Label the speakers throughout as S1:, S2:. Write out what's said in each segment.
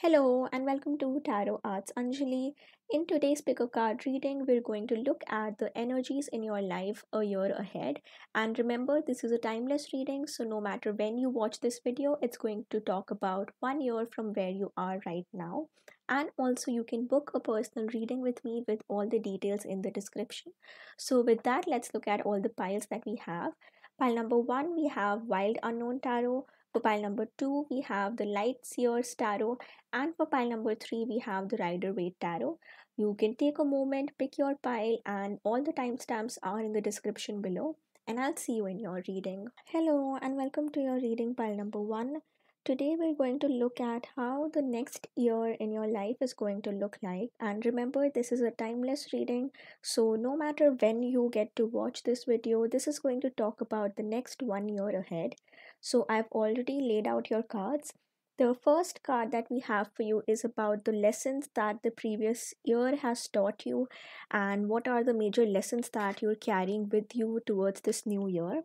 S1: Hello and welcome to Tarot Arts Anjali. In today's pick a card reading, we're going to look at the energies in your life a year ahead. And remember, this is a timeless reading, so no matter when you watch this video, it's going to talk about one year from where you are right now. And also, you can book a personal reading with me with all the details in the description. So, with that, let's look at all the piles that we have. Pile number one, we have Wild Unknown Tarot. For pile number two, we have the Light Seers Tarot. And for pile number three, we have the Rider Waite Tarot. You can take a moment, pick your pile, and all the timestamps are in the description below. And I'll see you in your reading. Hello, and welcome to your reading pile number one. Today, we're going to look at how the next year in your life is going to look like. And remember, this is a timeless reading, so no matter when you get to watch this video, this is going to talk about the next one year ahead. So, I've already laid out your cards. The first card that we have for you is about the lessons that the previous year has taught you and what are the major lessons that you're carrying with you towards this new year.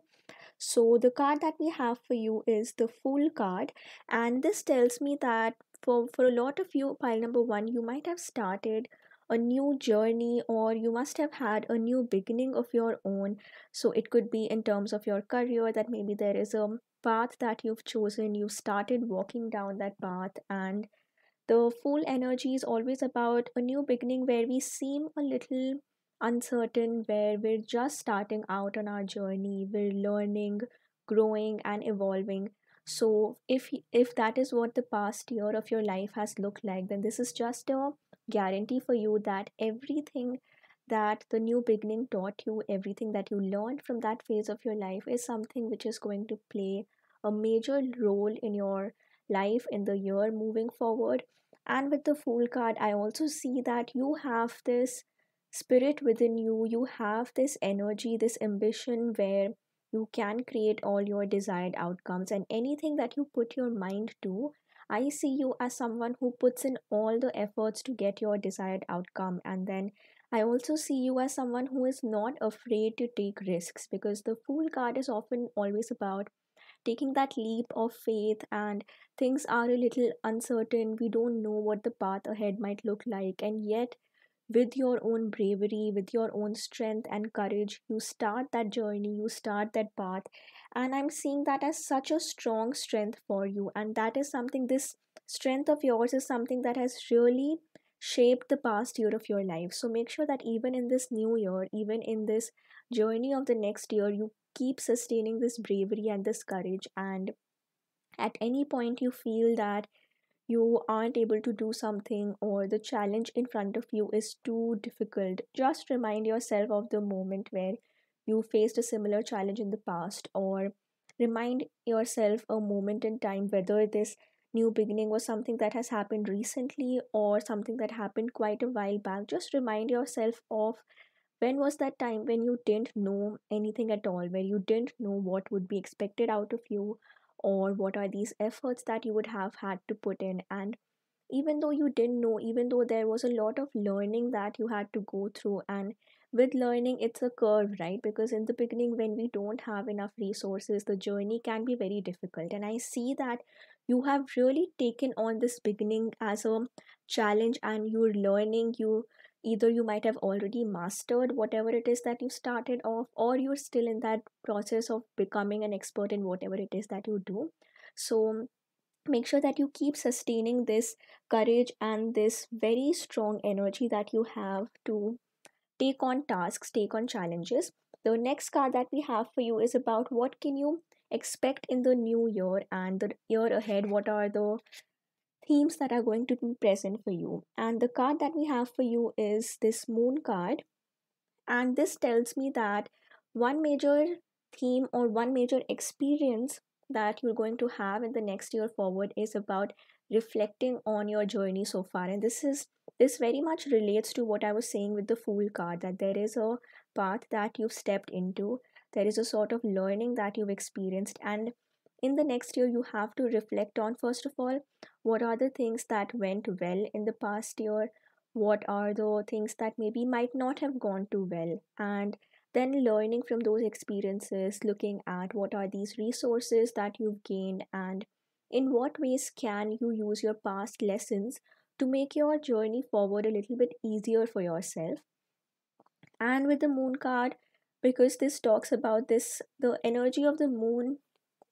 S1: So, the card that we have for you is the Fool card, and this tells me that for, for a lot of you, pile number one, you might have started a new journey or you must have had a new beginning of your own. So, it could be in terms of your career that maybe there is a path that you've chosen, you started walking down that path, and the fool energy is always about a new beginning where we seem a little uncertain where we're just starting out on our journey we're learning growing and evolving. So if if that is what the past year of your life has looked like then this is just a guarantee for you that everything that the new beginning taught you everything that you learned from that phase of your life is something which is going to play a major role in your life in the year moving forward. And with the fool card i also see that you have this spirit within you. You have this energy this ambition where you can create all your desired outcomes. And anything that you put your mind to i see you as someone who puts in all the efforts to get your desired outcome. And then i also see you as someone who is not afraid to take risks because the fool card is often always about taking that leap of faith and things are a little uncertain we don't know what the path ahead might look like and yet with your own bravery, with your own strength and courage, you start that journey, you start that path. And I'm seeing that as such a strong strength for you. And that is something, this strength of yours is something that has really shaped the past year of your life. So make sure that even in this new year, even in this journey of the next year, you keep sustaining this bravery and this courage. And at any point you feel that you aren't able to do something or the challenge in front of you is too difficult, just remind yourself of the moment where you faced a similar challenge in the past or remind yourself a moment in time whether this new beginning was something that has happened recently or something that happened quite a while back just remind yourself of when was that time when you didn't know anything at all where you didn't know what would be expected out of you or what are these efforts that you would have had to put in? And even though you didn't know even though there was a lot of learning that you had to go through and with learning it's a curve right? Because in the beginning when we don't have enough resources the journey can be very difficult. And i see that you have really taken on this beginning as a challenge and you're learning you either you might have already mastered whatever it is that you started off or you're still in that process of becoming an expert in whatever it is that you do. So make sure that you keep sustaining this courage and this very strong energy that you have to take on tasks take on challenges. The next card that we have for you is about what can you expect in the new year and the year ahead. What are the themes that are going to be present for you. And the card that we have for you is this moon card. And this tells me that one major theme or one major experience that you're going to have in the next year forward is about reflecting on your journey so far and this is this very much relates to what i was saying with the fool card that there is a path that you've stepped into there is a sort of learning that you've experienced and in the next year you have to reflect on first of all what are the things that went well in the past year? What are the things that maybe might not have gone too well? And then learning from those experiences looking at what are these resources that you've gained and in what ways can you use your past lessons to make your journey forward a little bit easier for yourself? And with the moon card because this talks about this the energy of the moon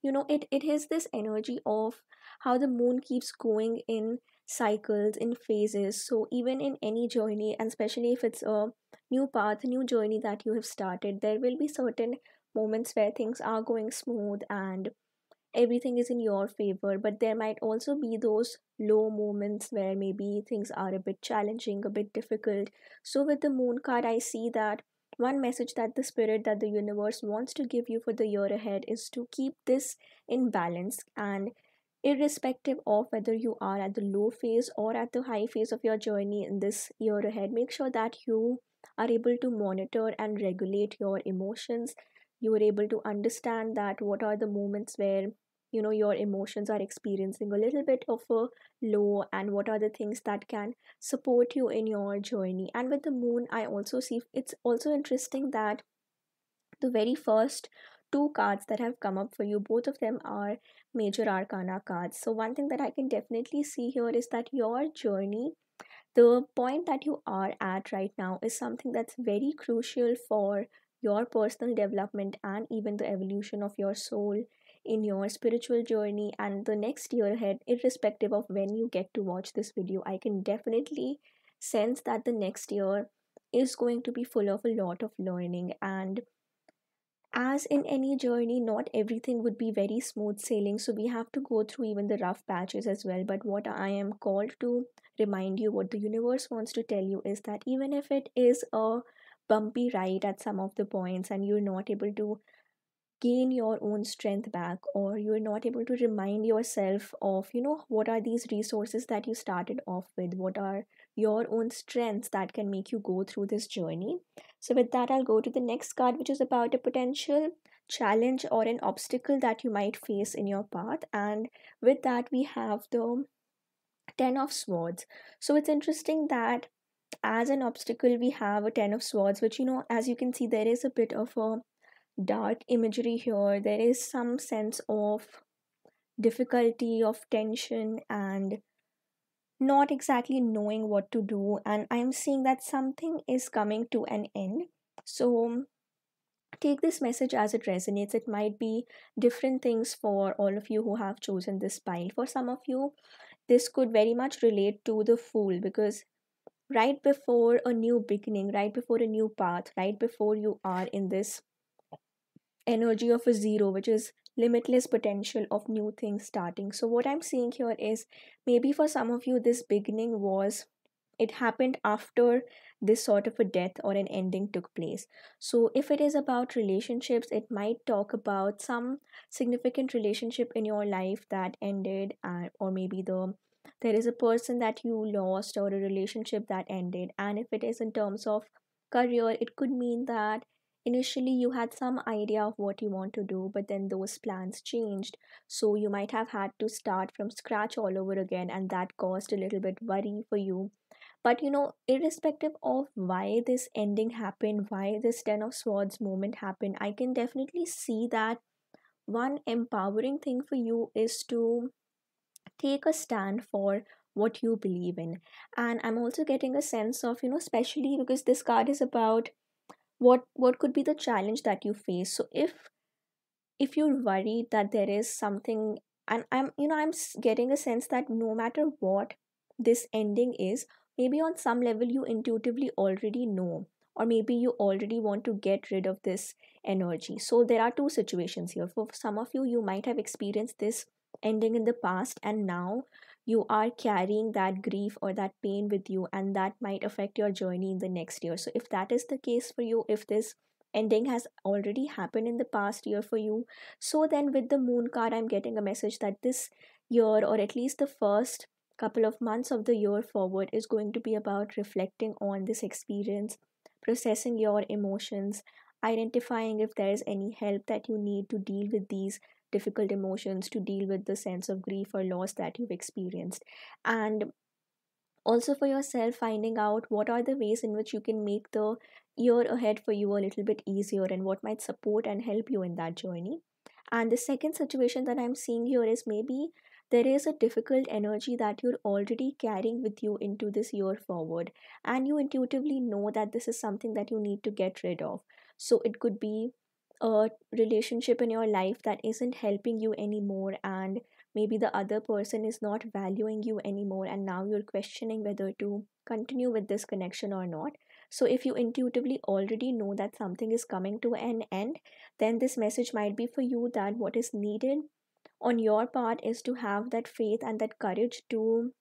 S1: you know it it has this energy of how the moon keeps going in cycles in phases. So even in any journey and especially if it's a new path new journey that you have started there will be certain moments where things are going smooth and everything is in your favor. But there might also be those low moments where maybe things are a bit challenging a bit difficult. So with the moon card i see that one message that the spirit that the universe wants to give you for the year ahead is to keep this in balance and irrespective of whether you are at the low phase or at the high phase of your journey in this year ahead make sure that you are able to monitor and regulate your emotions. You are able to understand that what are the moments where you know your emotions are experiencing a little bit of a low and what are the things that can support you in your journey. And with the moon i also see it's also interesting that the very first two cards that have come up for you both of them are major arcana cards. So one thing that i can definitely see here is that your journey the point that you are at right now is something that's very crucial for your personal development and even the evolution of your soul in your spiritual journey and the next year ahead, irrespective of when you get to watch this video, I can definitely sense that the next year is going to be full of a lot of learning. And as in any journey, not everything would be very smooth sailing, so we have to go through even the rough patches as well. But what I am called to remind you, what the universe wants to tell you, is that even if it is a bumpy ride at some of the points and you're not able to gain your own strength back or you're not able to remind yourself of you know what are these resources that you started off with? What are your own strengths that can make you go through this journey? So with that i'll go to the next card which is about a potential challenge or an obstacle that you might face in your path. And with that we have the 10 of swords. So it's interesting that as an obstacle we have a 10 of swords which you know as you can see there is a bit of a dark imagery here there is some sense of difficulty of tension and not exactly knowing what to do. And i'm seeing that something is coming to an end. So take this message as it resonates. It might be different things for all of you who have chosen this pile. For some of you this could very much relate to the fool because right before a new beginning right before a new path right before you are in this energy of a zero which is limitless potential of new things starting. So what i'm seeing here is maybe for some of you this beginning was it happened after this sort of a death or an ending took place. So if it is about relationships it might talk about some significant relationship in your life that ended uh, or maybe the there is a person that you lost or a relationship that ended. And if it is in terms of career it could mean that initially you had some idea of what you want to do but then those plans changed. So you might have had to start from scratch all over again and that caused a little bit worry for you. But you know irrespective of why this ending happened why this 10 of swords moment happened i can definitely see that one empowering thing for you is to take a stand for what you believe in. And i'm also getting a sense of you know especially because this card is about what what could be the challenge that you face? So if if you're worried that there is something and i'm you know i'm getting a sense that no matter what this ending is maybe on some level you intuitively already know or maybe you already want to get rid of this energy. So there are two situations here. For some of you you might have experienced this ending in the past and now you are carrying that grief or that pain with you and that might affect your journey in the next year. So if that is the case for you if this ending has already happened in the past year for you so then with the moon card i'm getting a message that this year or at least the first couple of months of the year forward is going to be about reflecting on this experience processing your emotions identifying if there is any help that you need to deal with these difficult emotions to deal with the sense of grief or loss that you've experienced. And also for yourself finding out what are the ways in which you can make the year ahead for you a little bit easier and what might support and help you in that journey. And the second situation that i'm seeing here is maybe there is a difficult energy that you're already carrying with you into this year forward and you intuitively know that this is something that you need to get rid of. So it could be a relationship in your life that isn't helping you anymore and maybe the other person is not valuing you anymore and now you're questioning whether to continue with this connection or not. So if you intuitively already know that something is coming to an end then this message might be for you that what is needed on your part is to have that faith and that courage to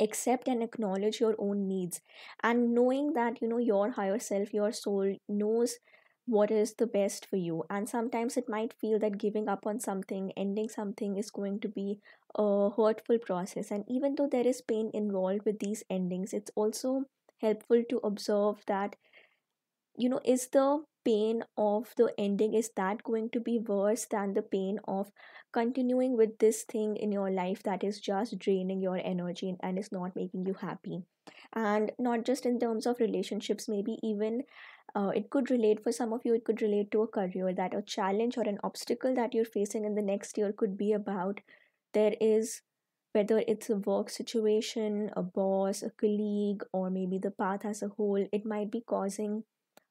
S1: accept and acknowledge your own needs. And knowing that you know your higher self your soul knows what is the best for you. And sometimes it might feel that giving up on something ending something is going to be a hurtful process. And even though there is pain involved with these endings it's also helpful to observe that you know is the pain of the ending is that going to be worse than the pain of continuing with this thing in your life that is just draining your energy and is not making you happy? And not just in terms of relationships maybe even uh, it could relate for some of you it could relate to a career that a challenge or an obstacle that you're facing in the next year could be about. There is whether it's a work situation a boss a colleague or maybe the path as a whole it might be causing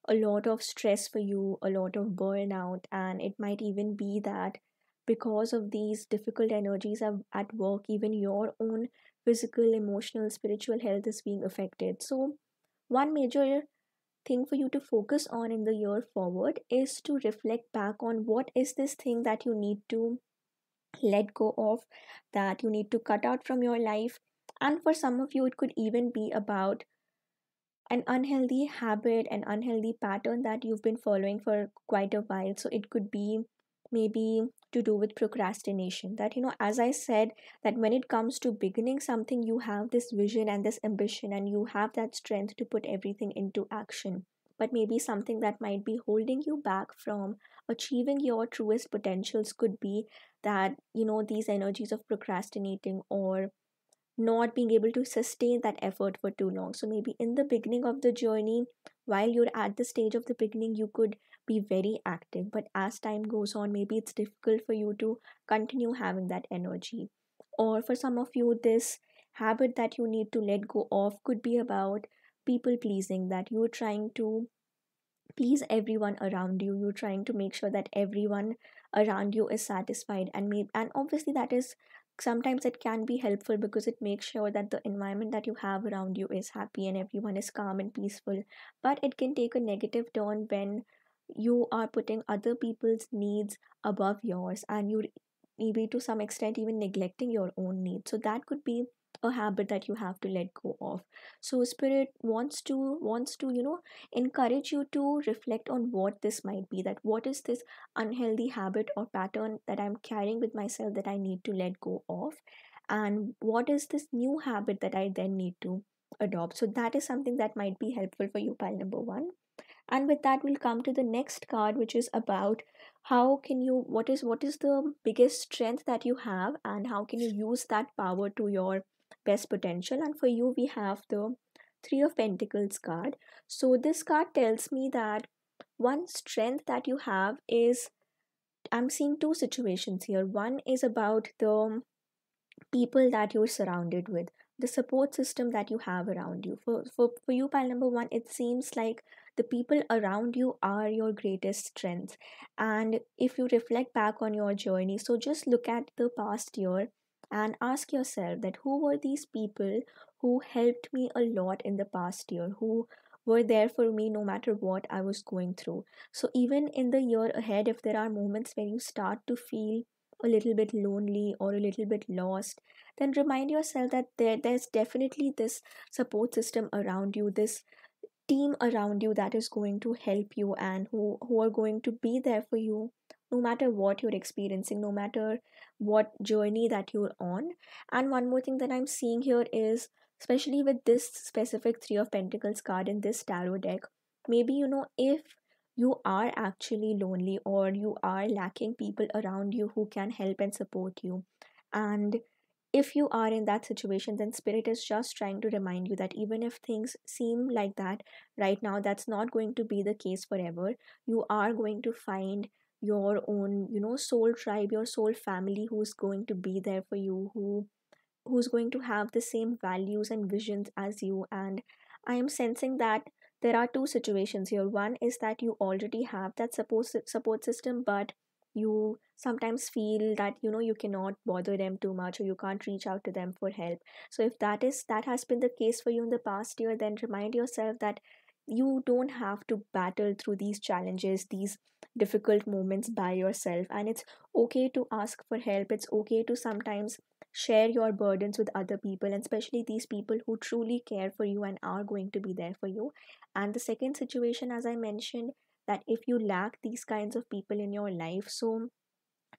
S1: a lot of stress for you a lot of burnout and it might even be that because of these difficult energies at work even your own physical emotional spiritual health is being affected. So one major thing for you to focus on in the year forward is to reflect back on what is this thing that you need to let go of, that you need to cut out from your life. And for some of you, it could even be about an unhealthy habit, an unhealthy pattern that you've been following for quite a while. So it could be maybe to do with procrastination that you know as i said that when it comes to beginning something you have this vision and this ambition and you have that strength to put everything into action. But maybe something that might be holding you back from achieving your truest potentials could be that you know these energies of procrastinating or not being able to sustain that effort for too long. So maybe in the beginning of the journey while you're at the stage of the beginning you could be very active but as time goes on maybe it's difficult for you to continue having that energy. Or for some of you this habit that you need to let go of could be about people pleasing that you're trying to please everyone around you. You're trying to make sure that everyone around you is satisfied and maybe and obviously that is sometimes it can be helpful because it makes sure that the environment that you have around you is happy and everyone is calm and peaceful. But it can take a negative turn when you are putting other people's needs above yours and you maybe to some extent even neglecting your own needs. So that could be a habit that you have to let go of. So spirit wants to wants to you know encourage you to reflect on what this might be that what is this unhealthy habit or pattern that i'm carrying with myself that i need to let go of? And what is this new habit that i then need to adopt? So that is something that might be helpful for you pile number 1 and with that we'll come to the next card which is about how can you what is what is the biggest strength that you have and how can you use that power to your best potential? And for you we have the three of pentacles card. So this card tells me that one strength that you have is i'm seeing two situations here. One is about the people that you're surrounded with the support system that you have around you. For for, for you pile number one it seems like the people around you are your greatest strength and if you reflect back on your journey so just look at the past year and ask yourself that who were these people who helped me a lot in the past year who were there for me no matter what I was going through. So, even in the year ahead, if there are moments where you start to feel a little bit lonely or a little bit lost, then remind yourself that there, there's definitely this support system around you, this team around you that is going to help you and who, who are going to be there for you no matter what you're experiencing, no matter what journey that you're on. And one more thing that I'm seeing here is, especially with this specific Three of Pentacles card in this tarot deck, maybe you know if you are actually lonely or you are lacking people around you who can help and support you. And if you are in that situation, then Spirit is just trying to remind you that even if things seem like that right now, that's not going to be the case forever. You are going to find your own you know soul tribe your soul family who's going to be there for you who who's going to have the same values and visions as you and i am sensing that there are two situations here one is that you already have that support support system but you sometimes feel that you know you cannot bother them too much or you can't reach out to them for help. So if that is that has been the case for you in the past year then remind yourself that you don't have to battle through these challenges these difficult moments by yourself. And it's okay to ask for help. It's okay to sometimes share your burdens with other people and especially these people who truly care for you and are going to be there for you. And the second situation as i mentioned that if you lack these kinds of people in your life so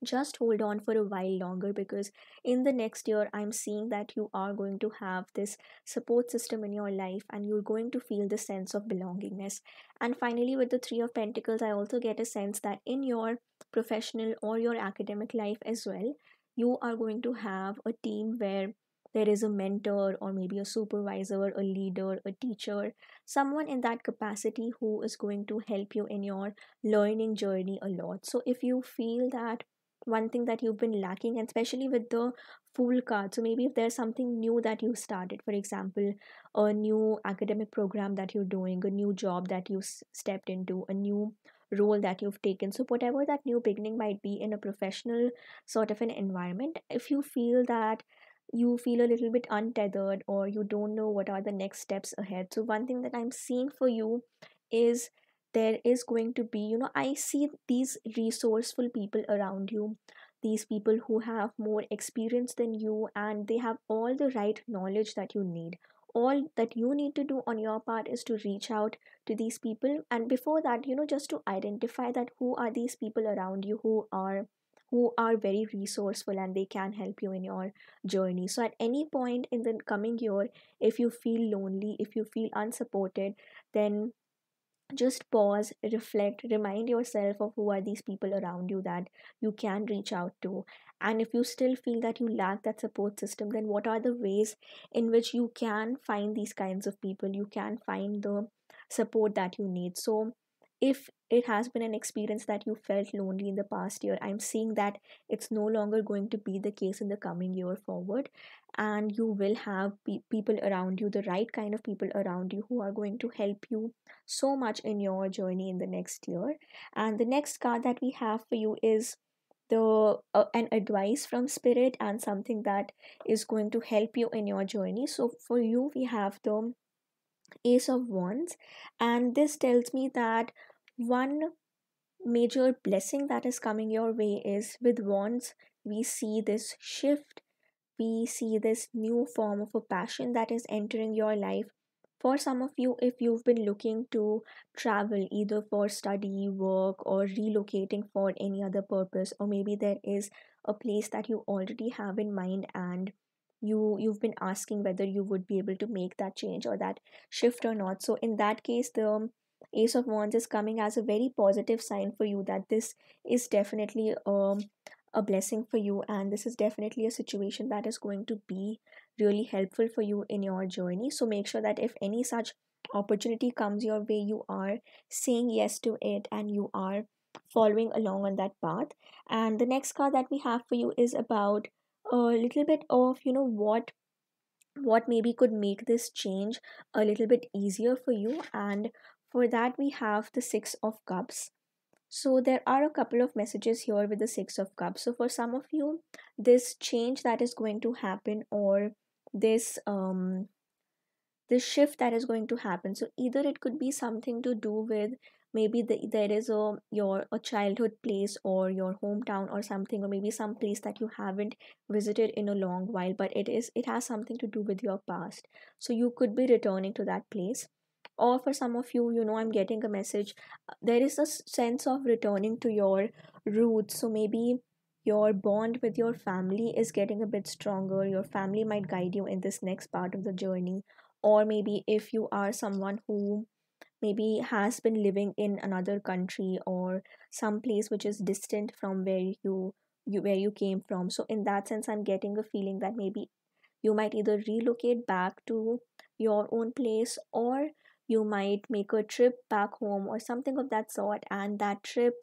S1: just hold on for a while longer because in the next year i'm seeing that you are going to have this support system in your life and you're going to feel the sense of belongingness. And finally with the 3 of pentacles i also get a sense that in your professional or your academic life as well you are going to have a team where there is a mentor or maybe a supervisor a leader a teacher someone in that capacity who is going to help you in your learning journey a lot. So if you feel that one thing that you've been lacking and especially with the fool card. So maybe if there's something new that you started for example a new academic program that you're doing a new job that you stepped into a new role that you've taken. So whatever that new beginning might be in a professional sort of an environment if you feel that you feel a little bit untethered or you don't know what are the next steps ahead. So one thing that i'm seeing for you is there is going to be you know i see these resourceful people around you these people who have more experience than you and they have all the right knowledge that you need. All that you need to do on your part is to reach out to these people and before that you know just to identify that who are these people around you who are who are very resourceful and they can help you in your journey. So at any point in the coming year if you feel lonely if you feel unsupported then just pause reflect remind yourself of who are these people around you that you can reach out to. And if you still feel that you lack that support system then what are the ways in which you can find these kinds of people? You can find the support that you need. So if it has been an experience that you felt lonely in the past year i'm seeing that it's no longer going to be the case in the coming year forward. And you will have pe- people around you the right kind of people around you who are going to help you so much in your journey in the next year. And the next card that we have for you is the uh, an advice from spirit and something that is going to help you in your journey. So for you we have the ace of wands. And this tells me that one major blessing that is coming your way is with wands we see this shift. We see this new form of a passion that is entering your life. For some of you if you've been looking to travel either for study work or relocating for any other purpose or maybe there is a place that you already have in mind and you you've been asking whether you would be able to make that change or that shift or not. So in that case the ace of wands is coming as a very positive sign for you that this is definitely um a blessing for you and this is definitely a situation that is going to be really helpful for you in your journey. So make sure that if any such opportunity comes your way you are saying yes to it and you are following along on that path. And the next card that we have for you is about a little bit of you know what what maybe could make this change a little bit easier for you and for that we have the 6 of cups. So there are a couple of messages here with the 6 of cups. So for some of you this change that is going to happen or this um this shift that is going to happen. So either it could be something to do with maybe the, there is a your a childhood place or your hometown or something or maybe some place that you haven't visited in a long while but it is it has something to do with your past. So you could be returning to that place or for some of you you know i'm getting a message. Uh, there is a sense of returning to your roots. So maybe your bond with your family is getting a bit stronger. Your family might guide you in this next part of the journey. Or maybe if you are someone who maybe has been living in another country or some place which is distant from where you you where you came from. So in that sense i'm getting a feeling that maybe you might either relocate back to your own place or you might make a trip back home or something of that sort and that trip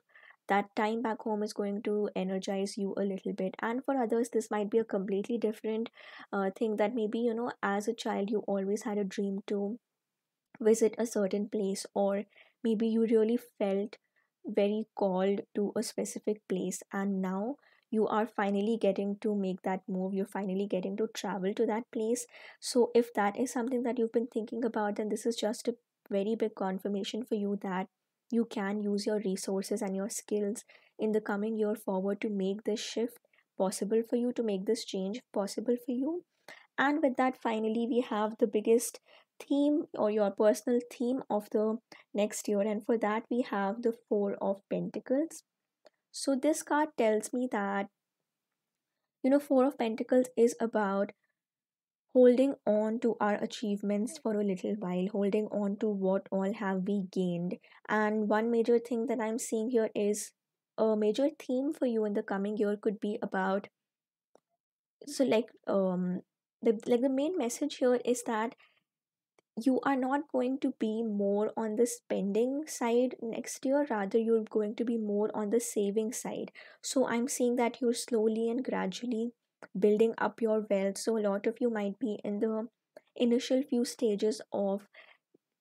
S1: that time back home is going to energize you a little bit. And for others this might be a completely different uh, thing that maybe you know as a child you always had a dream to visit a certain place or maybe you really felt very called to a specific place. And now you are finally getting to make that move you're finally getting to travel to that place. So if that is something that you've been thinking about then this is just a very big confirmation for you that you can use your resources and your skills in the coming year forward to make this shift possible for you to make this change possible for you. And with that finally we have the biggest theme or your personal theme of the next year. And for that we have the four of pentacles so this card tells me that you know four of pentacles is about holding on to our achievements for a little while holding on to what all have we gained. And one major thing that i'm seeing here is a major theme for you in the coming year could be about so like um the like the main message here is that you are not going to be more on the spending side next year rather you're going to be more on the saving side. So i'm seeing that you're slowly and gradually building up your wealth. So a lot of you might be in the initial few stages of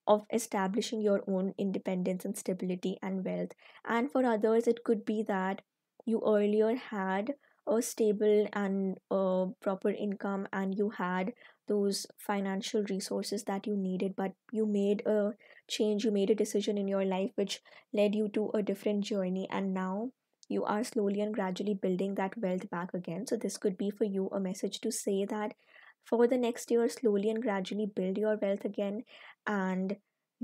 S1: of establishing your own independence and stability and wealth. And for others it could be that you earlier had a stable and a proper income and you had those financial resources that you needed but you made a change you made a decision in your life which led you to a different journey and now you are slowly and gradually building that wealth back again. So this could be for you a message to say that for the next year slowly and gradually build your wealth again and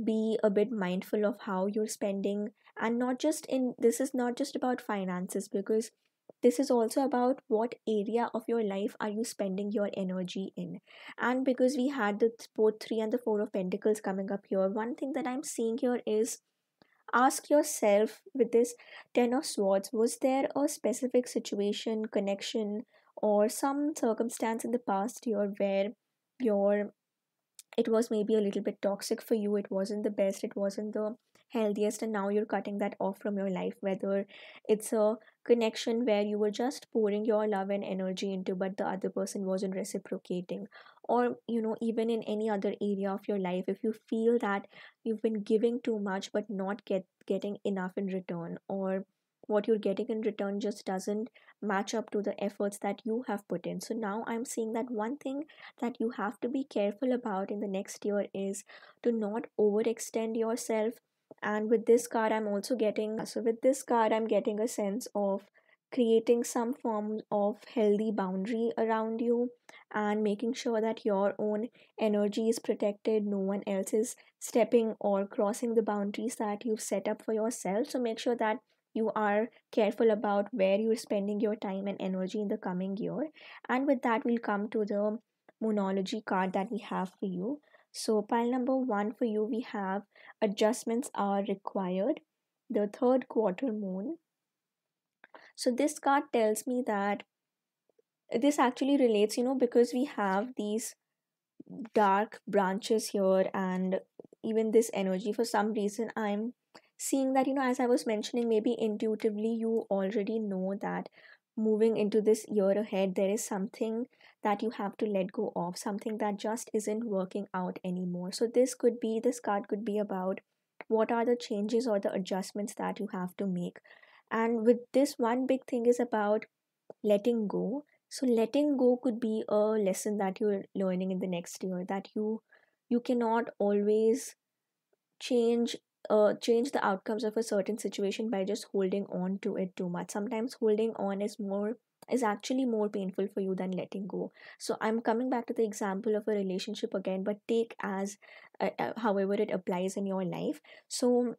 S1: be a bit mindful of how you're spending and not just in this is not just about finances because this is also about what area of your life are you spending your energy in? And because we had the both three and the four of pentacles coming up here one thing that i'm seeing here is ask yourself with this ten of swords was there a specific situation connection or some circumstance in the past year where your it was maybe a little bit toxic for you it wasn't the best it wasn't the healthiest and now you're cutting that off from your life whether it's a connection where you were just pouring your love and energy into but the other person wasn't reciprocating. Or you know even in any other area of your life if you feel that you've been giving too much but not get getting enough in return or what you're getting in return just doesn't match up to the efforts that you have put in. So now i'm seeing that one thing that you have to be careful about in the next year is to not overextend yourself and with this card i'm also getting so with this card i'm getting a sense of creating some form of healthy boundary around you and making sure that your own energy is protected. No one else is stepping or crossing the boundaries that you've set up for yourself. So make sure that you are careful about where you're spending your time and energy in the coming year. And with that we'll come to the moonology card that we have for you so pile number one for you we have adjustments are required. The third quarter moon. So this card tells me that this actually relates you know because we have these dark branches here and even this energy. For some reason i'm seeing that you know as i was mentioning maybe intuitively you already know that moving into this year ahead there is something that you have to let go of something that just isn't working out anymore. So this could be this card could be about what are the changes or the adjustments that you have to make. And with this one big thing is about letting go. So letting go could be a lesson that you're learning in the next year that you you cannot always change uh, change the outcomes of a certain situation by just holding on to it too much. Sometimes holding on is more is actually more painful for you than letting go. So i'm coming back to the example of a relationship again but take as uh, uh, however it applies in your life. So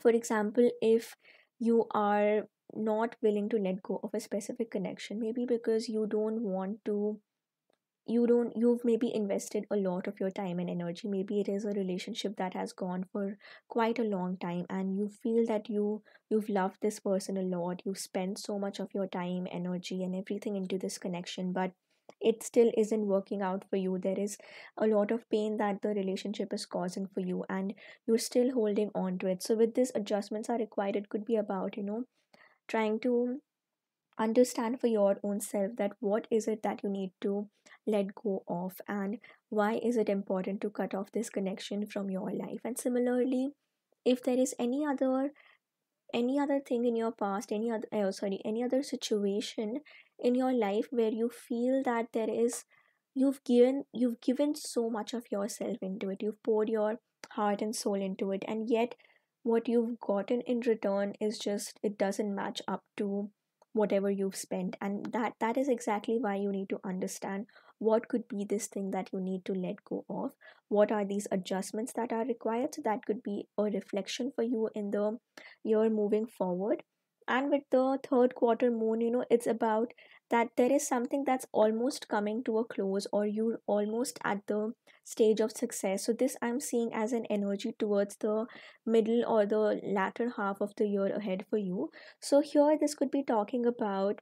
S1: for example if you are not willing to let go of a specific connection maybe because you don't want to you don't you've maybe invested a lot of your time and energy. Maybe it is a relationship that has gone for quite a long time and you feel that you you've loved this person a lot. You've spent so much of your time energy and everything into this connection but it still isn't working out for you. There is a lot of pain that the relationship is causing for you and you're still holding on to it. So with this adjustments are required it could be about you know trying to understand for your own self that what is it that you need to let go of and why is it important to cut off this connection from your life? And similarly if there is any other any other thing in your past any other uh, sorry any other situation in your life where you feel that there is you've given you've given so much of yourself into it you've poured your heart and soul into it and yet what you've gotten in return is just it doesn't match up to whatever you've spent and that that is exactly why you need to understand what could be this thing that you need to let go of. What are these adjustments that are required? So that could be a reflection for you in the year moving forward and with the third quarter moon you know it's about that there is something that's almost coming to a close or you're almost at the stage of success. So this i'm seeing as an energy towards the middle or the latter half of the year ahead for you. So here this could be talking about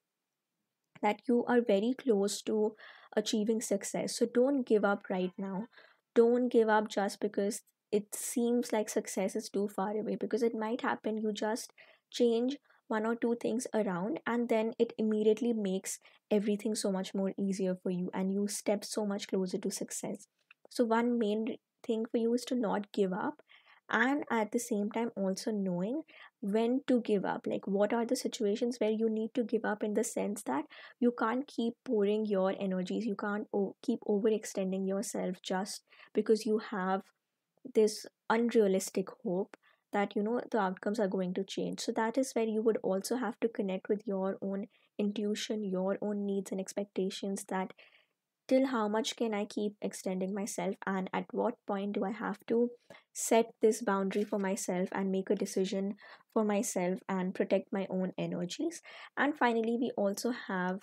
S1: that you are very close to achieving success. So don't give up right now. Don't give up just because it seems like success is too far away because it might happen. You just change one or two things around and then it immediately makes everything so much more easier for you and you step so much closer to success. So one main thing for you is to not give up and at the same time also knowing when to give up. Like what are the situations where you need to give up in the sense that you can't keep pouring your energies you can't o- keep overextending yourself just because you have this unrealistic hope that you know the outcomes are going to change so that is where you would also have to connect with your own intuition your own needs and expectations that till how much can I keep extending myself, and at what point do I have to set this boundary for myself and make a decision for myself and protect my own energies. And finally, we also have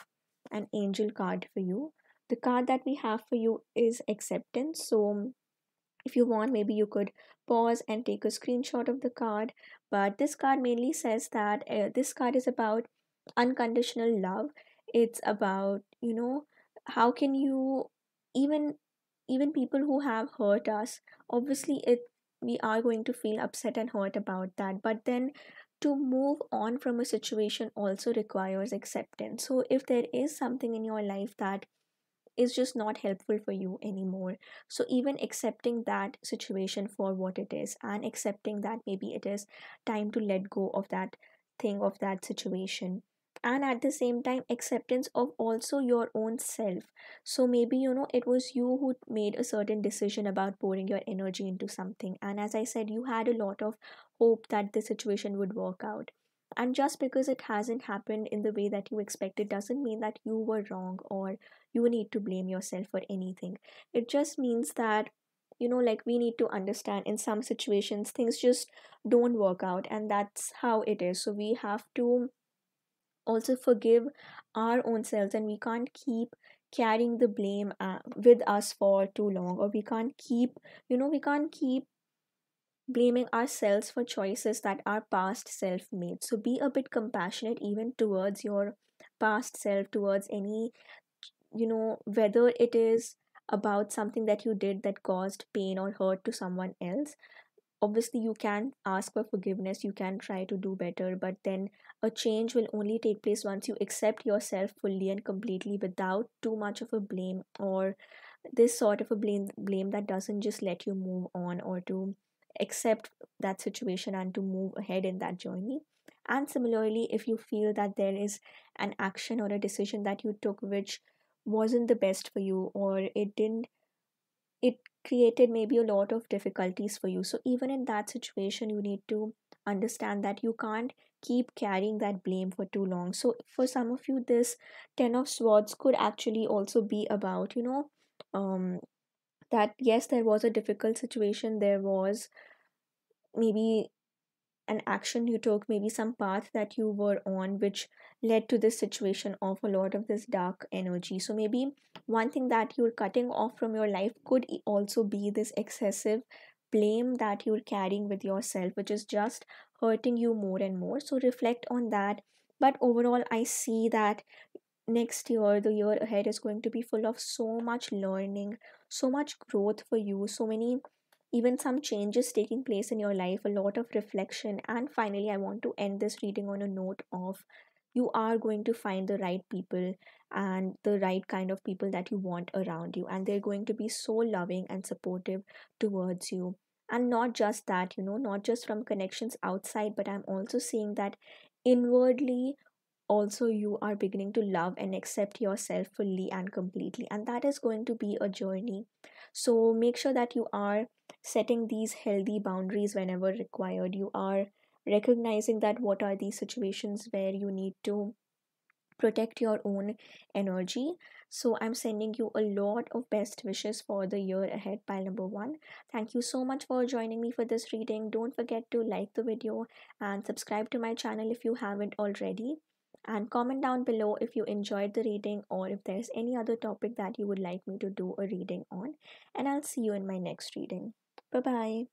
S1: an angel card for you. The card that we have for you is acceptance. So, if you want, maybe you could pause and take a screenshot of the card. But this card mainly says that uh, this card is about unconditional love. It's about, you know, how can you even even people who have hurt us obviously it we are going to feel upset and hurt about that but then to move on from a situation also requires acceptance so if there is something in your life that is just not helpful for you anymore. So even accepting that situation for what it is and accepting that maybe it is time to let go of that thing of that situation. And at the same time acceptance of also your own self. So maybe you know it was you who made a certain decision about pouring your energy into something. And as i said you had a lot of hope that the situation would work out. And just because it hasn't happened in the way that you expected doesn't mean that you were wrong or you need to blame yourself for anything. It just means that you know like we need to understand in some situations things just don't work out and that's how it is. So we have to also forgive our own selves and we can't keep carrying the blame uh, with us for too long or we can't keep you know we can't keep blaming ourselves for choices that our past self made. So be a bit compassionate even towards your past self towards any you know whether it is about something that you did that caused pain or hurt to someone else. Obviously you can ask for forgiveness you can try to do better but then a change will only take place once you accept yourself fully and completely without too much of a blame or this sort of a blame blame that doesn't just let you move on or to accept that situation and to move ahead in that journey. And similarly if you feel that there is an action or a decision that you took which wasn't the best for you or it didn't it created maybe a lot of difficulties for you. So, even in that situation, you need to understand that you can't keep carrying that blame for too long. So, for some of you, this Ten of Swords could actually also be about, you know, um, that yes, there was a difficult situation, there was maybe an action you took, maybe some path that you were on, which led to this situation of a lot of this dark energy. So, maybe one thing that you're cutting off from your life could also be this excessive blame that you're carrying with yourself, which is just hurting you more and more. So, reflect on that. But overall, I see that next year, the year ahead, is going to be full of so much learning, so much growth for you, so many even some changes taking place in your life, a lot of reflection. And finally, I want to end this reading on a note of you are going to find the right people and the right kind of people that you want around you, and they're going to be so loving and supportive towards you. And not just that, you know, not just from connections outside, but I'm also seeing that inwardly also you are beginning to love and accept yourself fully and completely and that is going to be a journey. So make sure that you are setting these healthy boundaries whenever required. You are recognizing that what are these situations where you need to protect your own energy. So i'm sending you a lot of best wishes for the year ahead pile number one. Thank you so much for joining me for this reading. Don't forget to like the video and subscribe to my channel if you haven't already and comment down below if you enjoyed the reading or if there's any other topic that you would like me to do a reading on and i'll see you in my next reading bye bye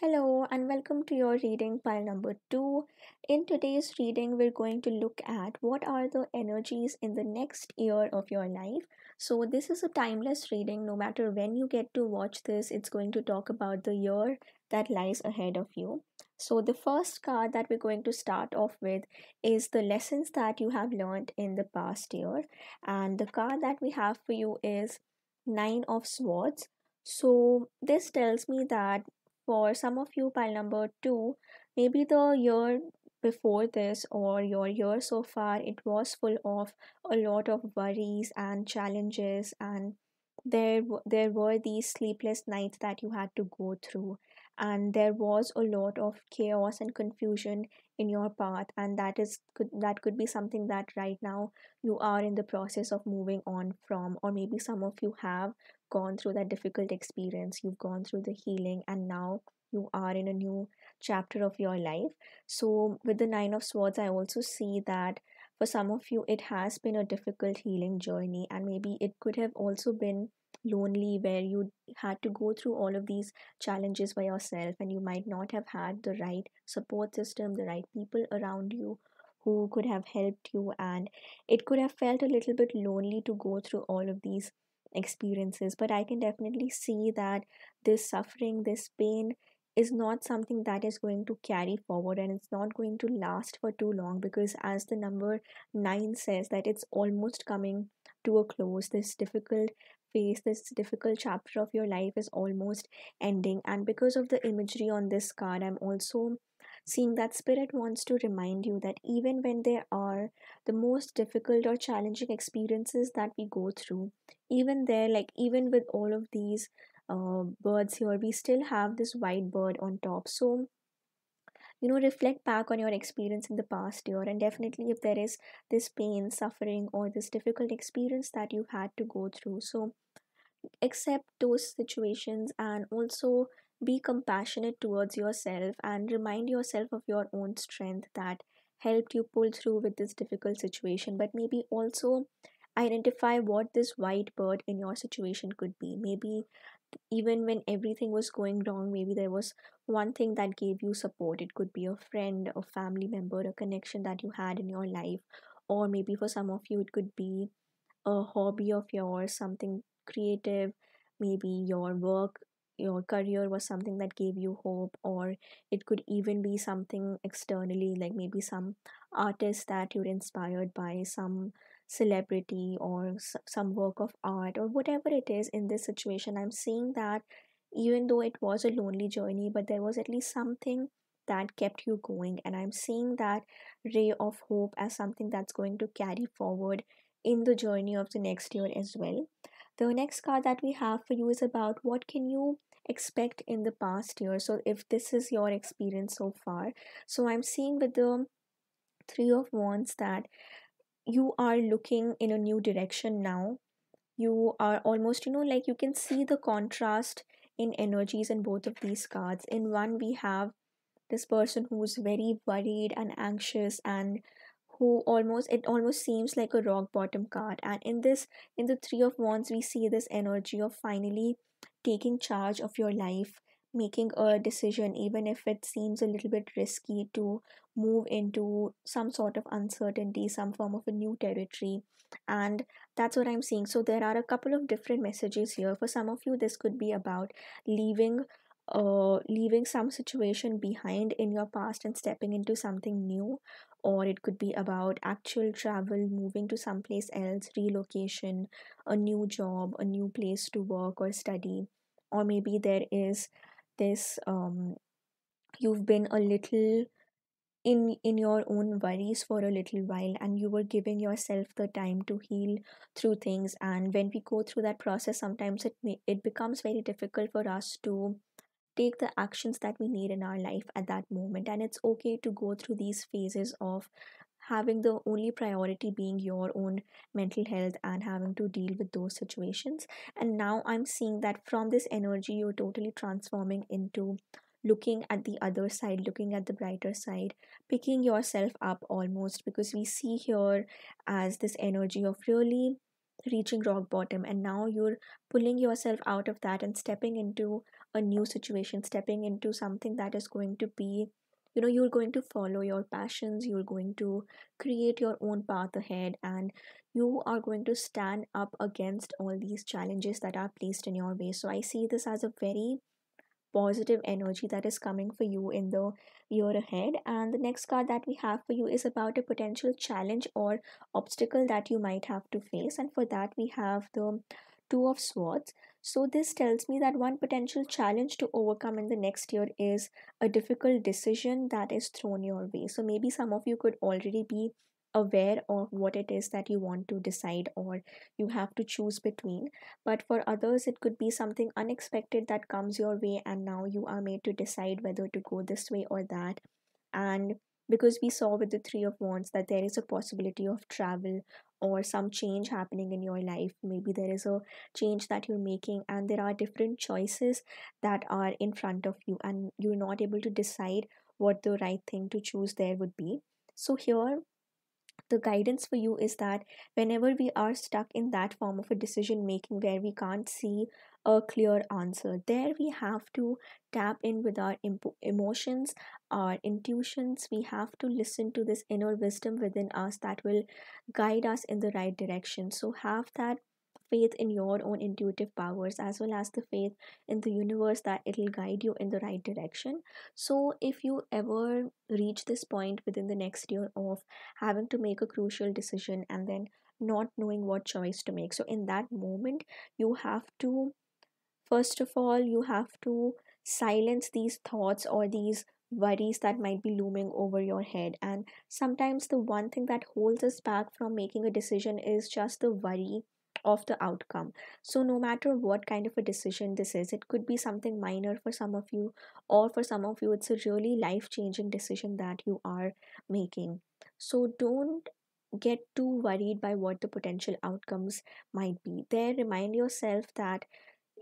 S1: Hello and welcome to your reading pile number 2. In today's reading, we're going to look at what are the energies in the next year of your life. So, this is a timeless reading. No matter when you get to watch this, it's going to talk about the year that lies ahead of you. So, the first card that we're going to start off with is the lessons that you have learned in the past year. And the card that we have for you is Nine of Swords. So, this tells me that for some of you pile number two maybe the year before this or your year so far it was full of a lot of worries and challenges and there there were these sleepless nights that you had to go through and there was a lot of chaos and confusion in your path and that is could that could be something that right now you are in the process of moving on from or maybe some of you have gone through that difficult experience. You've gone through the healing and now you are in a new chapter of your life. So with the nine of swords i also see that for some of you it has been a difficult healing journey and maybe it could have also been lonely where you had to go through all of these challenges by yourself and you might not have had the right support system the right people around you who could have helped you and it could have felt a little bit lonely to go through all of these experiences. But i can definitely see that this suffering this pain is not something that is going to carry forward and it's not going to last for too long because as the number 9 says that it's almost coming to a close this difficult phase this difficult chapter of your life is almost ending. And because of the imagery on this card i'm also seeing that spirit wants to remind you that even when there are the most difficult or challenging experiences that we go through even there like even with all of these uh, birds here we still have this white bird on top. So you know reflect back on your experience in the past year. And definitely if there is this pain suffering or this difficult experience that you had to go through. So accept those situations and also be compassionate towards yourself and remind yourself of your own strength that helped you pull through with this difficult situation. But maybe also identify what this white bird in your situation could be. Maybe even when everything was going wrong maybe there was one thing that gave you support. It could be a friend a family member a connection that you had in your life. Or maybe for some of you it could be a hobby of yours something creative maybe your work your career was something that gave you hope or it could even be something externally like maybe some artist that you're inspired by some celebrity or some work of art or whatever it is in this situation. I'm seeing that even though it was a lonely journey but there was at least something that kept you going and i'm seeing that ray of hope as something that's going to carry forward in the journey of the next year as well the next card that we have for you is about what can you expect in the past year. So if this is your experience so far so i'm seeing with the three of wands that you are looking in a new direction now. You are almost you know like you can see the contrast in energies in both of these cards. In one we have this person who's very worried and anxious and who almost it almost seems like a rock bottom card and in this in the three of wands we see this energy of finally taking charge of your life making a decision, even if it seems a little bit risky to move into some sort of uncertainty, some form of a new territory. And that's what I'm seeing. So there are a couple of different messages here. For some of you, this could be about leaving uh leaving some situation behind in your past and stepping into something new or it could be about actual travel moving to someplace else relocation a new job a new place to work or study. Or maybe there is this um you've been a little in in your own worries for a little while and you were giving yourself the time to heal through things. And when we go through that process sometimes it may, it becomes very difficult for us to take the actions that we need in our life at that moment. And it's okay to go through these phases of having the only priority being your own mental health and having to deal with those situations. And now i'm seeing that from this energy you're totally transforming into looking at the other side looking at the brighter side picking yourself up almost because we see here as this energy of really reaching rock bottom. And now you're pulling yourself out of that and stepping into a new situation stepping into something that is going to be you know you're going to follow your passions you're going to create your own path ahead and you are going to stand up against all these challenges that are placed in your way so i see this as a very positive energy that is coming for you in the year ahead. And the next card that we have for you is about a potential challenge or obstacle that you might have to face. And for that, we have the Two of Swords. So, this tells me that one potential challenge to overcome in the next year is a difficult decision that is thrown your way. So, maybe some of you could already be aware of what it is that you want to decide or you have to choose between. But for others, it could be something unexpected that comes your way, and now you are made to decide whether to go this way or that. And because we saw with the Three of Wands that there is a possibility of travel or some change happening in your life, maybe there is a change that you're making, and there are different choices that are in front of you, and you're not able to decide what the right thing to choose there would be. So, here the guidance for you is that whenever we are stuck in that form of a decision making where we can't see a clear answer. There we have to tap in with our emotions our intuitions. We have to listen to this inner wisdom within us that will guide us in the right direction. So have that faith in your own intuitive powers as well as the faith in the universe that it'll guide you in the right direction. So if you ever reach this point within the next year of having to make a crucial decision and then not knowing what choice to make. So in that moment you have to first of all you have to silence these thoughts or these worries that might be looming over your head and sometimes the one thing that holds us back from making a decision is just the worry of the outcome. So, no matter what kind of a decision this is, it could be something minor for some of you, or for some of you, it's a really life changing decision that you are making. So, don't get too worried by what the potential outcomes might be. There, remind yourself that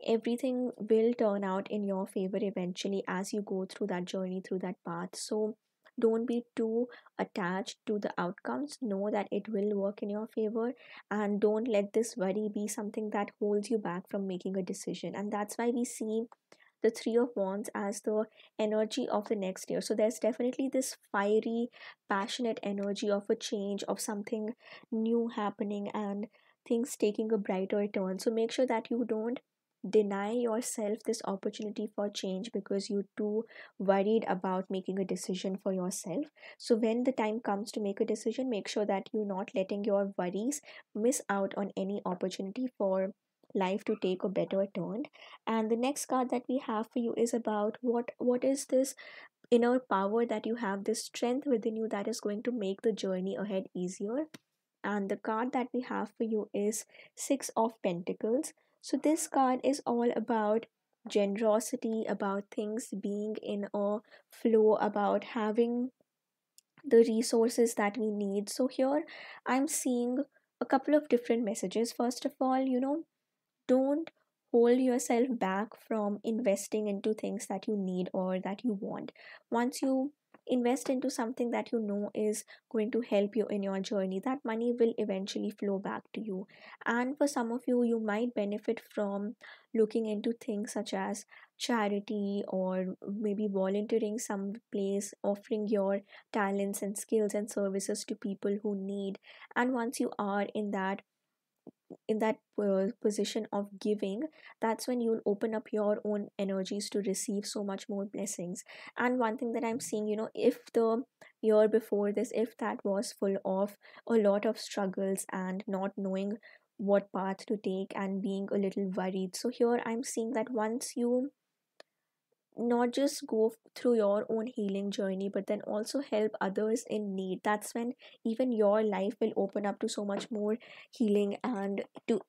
S1: everything will turn out in your favor eventually as you go through that journey, through that path. So, don't be too attached to the outcomes. Know that it will work in your favor, and don't let this worry be something that holds you back from making a decision. And that's why we see the Three of Wands as the energy of the next year. So there's definitely this fiery, passionate energy of a change, of something new happening, and things taking a brighter turn. So make sure that you don't deny yourself this opportunity for change because you're too worried about making a decision for yourself. So, when the time comes to make a decision, make sure that you're not letting your worries miss out on any opportunity for life to take a better turn. And the next card that we have for you is about what what is this inner power that you have this strength within you that is going to make the journey ahead easier? And the card that we have for you is six of pentacles so this card is all about generosity about things being in a flow about having the resources that we need. So here i'm seeing a couple of different messages. First of all you know don't hold yourself back from investing into things that you need or that you want. Once you invest into something that you know is going to help you in your journey that money will eventually flow back to you. And for some of you you might benefit from looking into things such as charity or maybe volunteering some place offering your talents and skills and services to people who need. And once you are in that in that uh, position of giving that's when you'll open up your own energies to receive so much more blessings. And one thing that i'm seeing you know if the year before this if that was full of a lot of struggles and not knowing what path to take and being a little worried. So here i'm seeing that once you not just go through your own healing journey but then also help others in need. That's when even your life will open up to so much more healing and to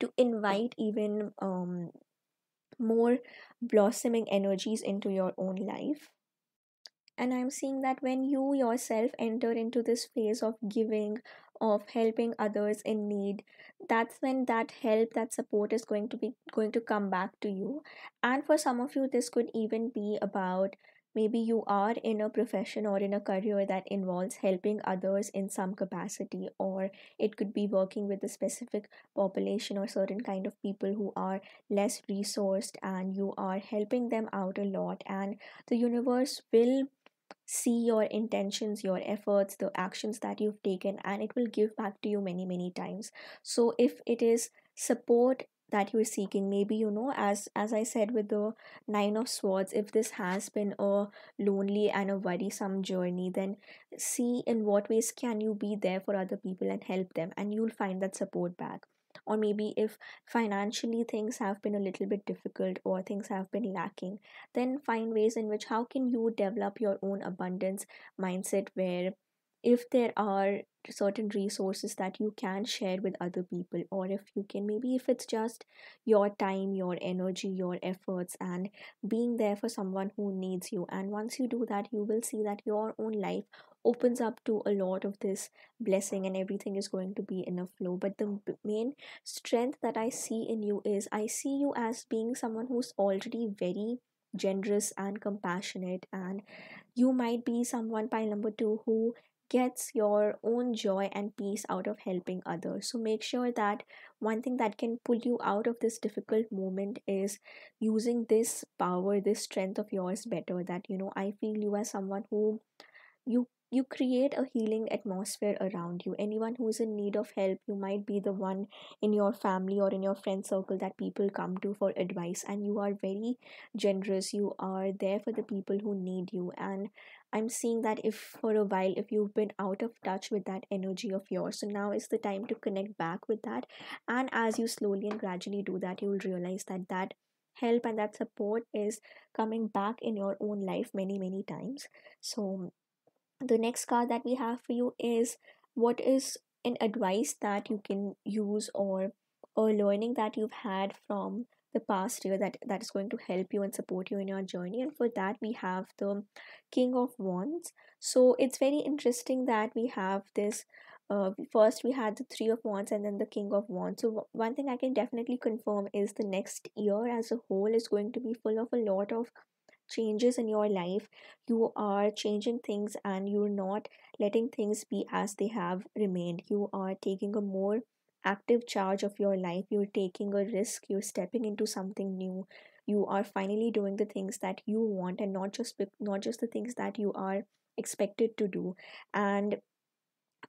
S1: to invite even um more blossoming energies into your own life. And i'm seeing that when you yourself enter into this phase of giving of helping others in need that's when that help that support is going to be going to come back to you. And for some of you this could even be about maybe you are in a profession or in a career that involves helping others in some capacity or it could be working with a specific population or certain kind of people who are less resourced and you are helping them out a lot. And the universe will see your intentions your efforts the actions that you've taken and it will give back to you many many times. So if it is support that you're seeking maybe you know as as i said with the nine of swords if this has been a lonely and a worrisome journey then see in what ways can you be there for other people and help them and you'll find that support back or maybe if financially things have been a little bit difficult or things have been lacking then find ways in which how can you develop your own abundance mindset where if there are certain resources that you can share with other people or if you can maybe if it's just your time your energy your efforts and being there for someone who needs you. And once you do that you will see that your own life opens up to a lot of this blessing and everything is going to be in a flow. But the main strength that i see in you is i see you as being someone who's already very generous and compassionate. And you might be someone pile number two who gets your own joy and peace out of helping others. So make sure that one thing that can pull you out of this difficult moment is using this power, this strength of yours better. That you know, I feel you are someone who you you create a healing atmosphere around you anyone who's in need of help you might be the one in your family or in your friend circle that people come to for advice and you are very generous you are there for the people who need you and i'm seeing that if for a while if you've been out of touch with that energy of yours so now is the time to connect back with that. And as you slowly and gradually do that you will realize that that help and that support is coming back in your own life many many times. So the next card that we have for you is what is an advice that you can use or or learning that you've had from the past year that that is going to help you and support you in your journey. And for that we have the king of wands. So it's very interesting that we have this uh, first we had the three of wands and then the king of wands. So one thing i can definitely confirm is the next year as a whole is going to be full of a lot of changes in your life. You are changing things and you're not letting things be as they have remained. You are taking a more active charge of your life you're taking a risk you're stepping into something new you are finally doing the things that you want and not just not just the things that you are expected to do. And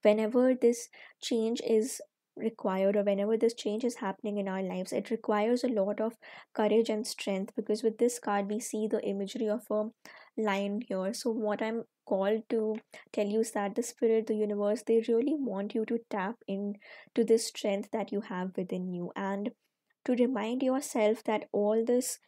S1: whenever this change is required or whenever this change is happening in our lives it requires a lot of courage and strength because with this card we see the imagery of a lion here. So what i'm called to tell you is that the spirit the universe they really want you to tap in to this strength that you have within you. And to remind yourself that all this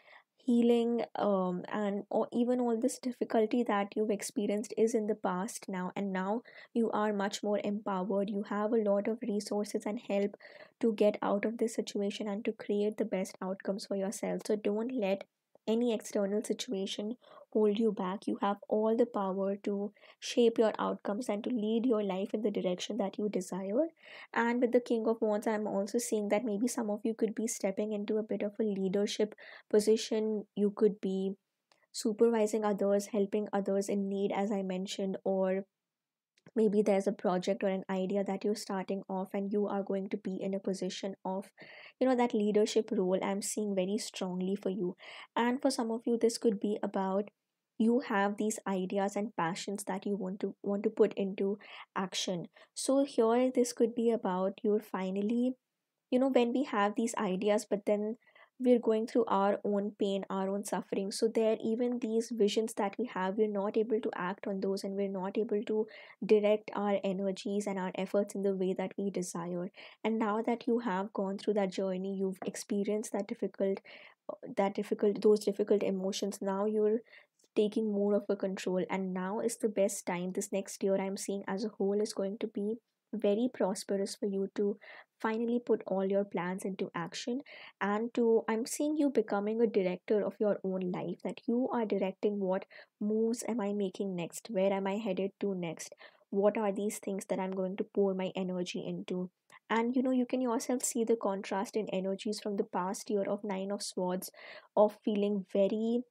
S1: healing um and or even all this difficulty that you've experienced is in the past now. And now you are much more empowered. You have a lot of resources and help to get out of this situation and to create the best outcomes for yourself. So don't let any external situation hold you back you have all the power to shape your outcomes and to lead your life in the direction that you desire. And with the king of wands i'm also seeing that maybe some of you could be stepping into a bit of a leadership position. You could be supervising others helping others in need as i mentioned or maybe there's a project or an idea that you're starting off and you are going to be in a position of you know that leadership role i'm seeing very strongly for you. And for some of you this could be about you have these ideas and passions that you want to want to put into action. So here this could be about you're finally you know when we have these ideas but then we're going through our own pain our own suffering. So there even these visions that we have we're not able to act on those and we're not able to direct our energies and our efforts in the way that we desire. And now that you have gone through that journey you've experienced that difficult that difficult those difficult emotions now you're taking more of a control. And now is the best time this next year i'm seeing as a whole is going to be very prosperous for you to finally put all your plans into action and to i'm seeing you becoming a director of your own life that you are directing what moves am i making next where am i headed to next what are these things that i'm going to pour my energy into. And you know you can yourself see the contrast in energies from the past year of nine of swords of feeling very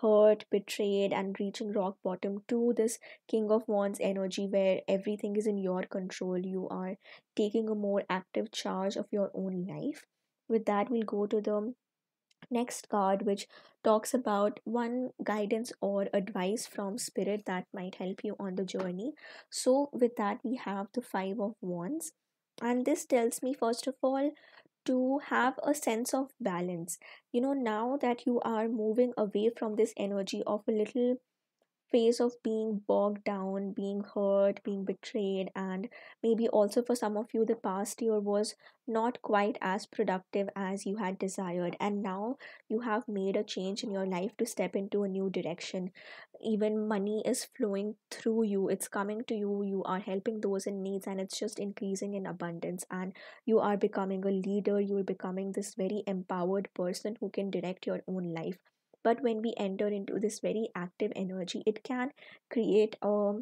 S1: hurt, betrayed, and reaching rock bottom to this King of Wands energy where everything is in your control. You are taking a more active charge of your own life. With that, we'll go to the next card, which talks about one guidance or advice from spirit that might help you on the journey. So, with that, we have the Five of Wands. And this tells me, first of all, to have a sense of balance. You know, now that you are moving away from this energy of a little phase of being bogged down, being hurt, being betrayed, and maybe also for some of you, the past year was not quite as productive as you had desired. And now you have made a change in your life to step into a new direction. Even money is flowing through you, it's coming to you, you are helping those in needs, and it's just increasing in abundance. And you are becoming a leader, you're becoming this very empowered person who can direct your own life but when we enter into this very active energy it can create a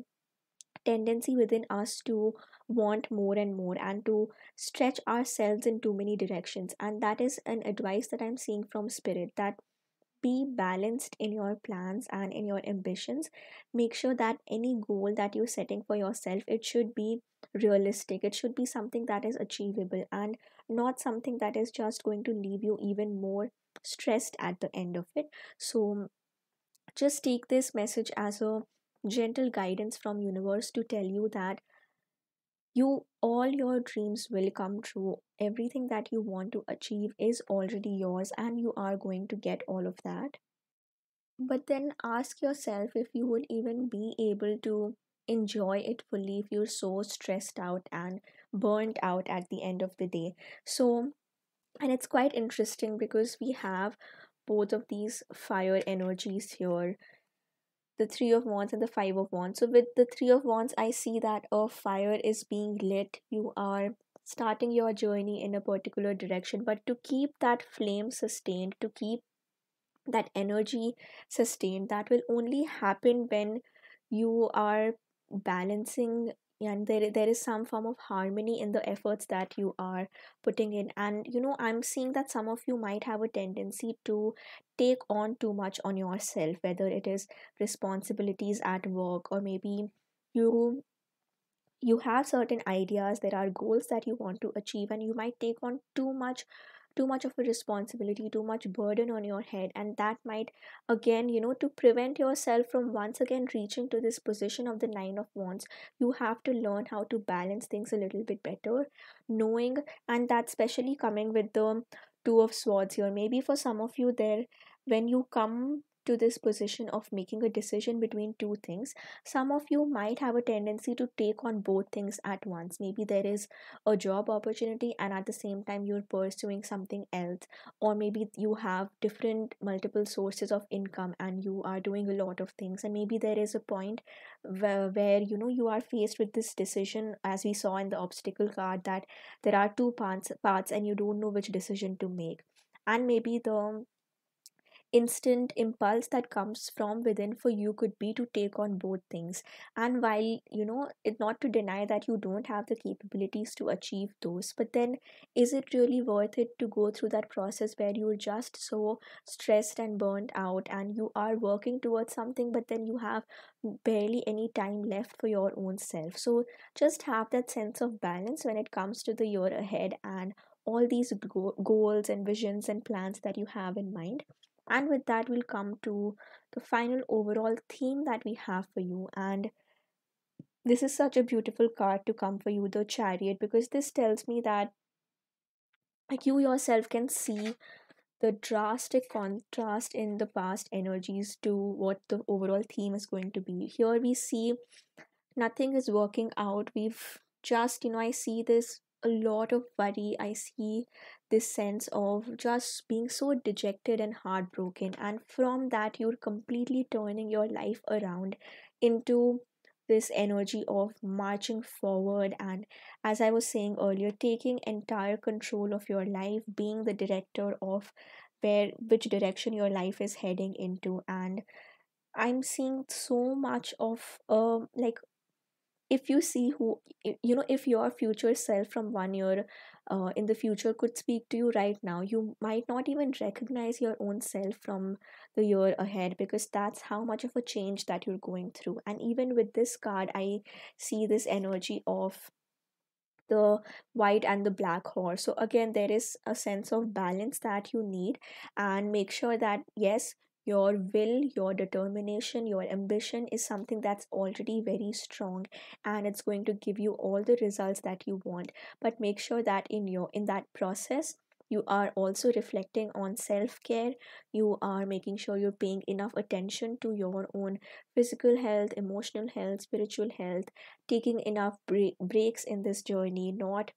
S1: tendency within us to want more and more and to stretch ourselves in too many directions. And that is an advice that i'm seeing from spirit that be balanced in your plans and in your ambitions. Make sure that any goal that you're setting for yourself it should be realistic. It should be something that is achievable and not something that is just going to leave you even more stressed at the end of it. So just take this message as a gentle guidance from universe to tell you that you all your dreams will come true. Everything that you want to achieve is already yours and you are going to get all of that. But then ask yourself if you would even be able to enjoy it fully if you're so stressed out and burnt out at the end of the day. So and it's quite interesting because we have both of these fire energies here. The three of wands and the five of wands. So with the three of wands i see that a fire is being lit. You are starting your journey in a particular direction but to keep that flame sustained to keep that energy sustained that will only happen when you are balancing and there there is some form of harmony in the efforts that you are putting in. And you know i'm seeing that some of you might have a tendency to take on too much on yourself whether it is responsibilities at work or maybe you you have certain ideas there are goals that you want to achieve and you might take on too much too much of a responsibility too much burden on your head and that might again you know to prevent yourself from once again reaching to this position of the nine of wands you have to learn how to balance things a little bit better. Knowing and that especially coming with the two of swords here maybe for some of you there when you come to this position of making a decision between two things. Some of you might have a tendency to take on both things at once. Maybe there is a job opportunity and at the same time you're pursuing something else. Or maybe you have different multiple sources of income and you are doing a lot of things. And maybe there is a point where, where you know you are faced with this decision as we saw in the obstacle card that there are two paths paths and you don't know which decision to make. And maybe the instant impulse that comes from within for you could be to take on both things. And while you know it not to deny that you don't have the capabilities to achieve those but then is it really worth it to go through that process where you're just so stressed and burnt out and you are working towards something but then you have barely any time left for your own self? So just have that sense of balance when it comes to the year ahead and all these go- goals and visions and plans that you have in mind and with that we'll come to the final overall theme that we have for you and this is such a beautiful card to come for you the chariot because this tells me that like you yourself can see the drastic contrast in the past energies to what the overall theme is going to be. Here we see nothing is working out. We've just, you know, I see this a lot of worry. I see this sense of just being so dejected and heartbroken. And from that, you're completely turning your life around into this energy of marching forward and as i was saying earlier taking entire control of your life being the director of where which direction your life is heading into and i'm seeing so much of um like if you see who you know if your future self from one year uh, in the future could speak to you right now you might not even recognize your own self from the year ahead because that's how much of a change that you're going through. And even with this card i see this energy of the white and the black horse. So again there is a sense of balance that you need and make sure that yes your will your determination your ambition is something that's already very strong and it's going to give you all the results that you want. But make sure that in your in that process you are also reflecting on self care you are making sure you're paying enough attention to your own physical health emotional health spiritual health taking enough break, breaks in this journey not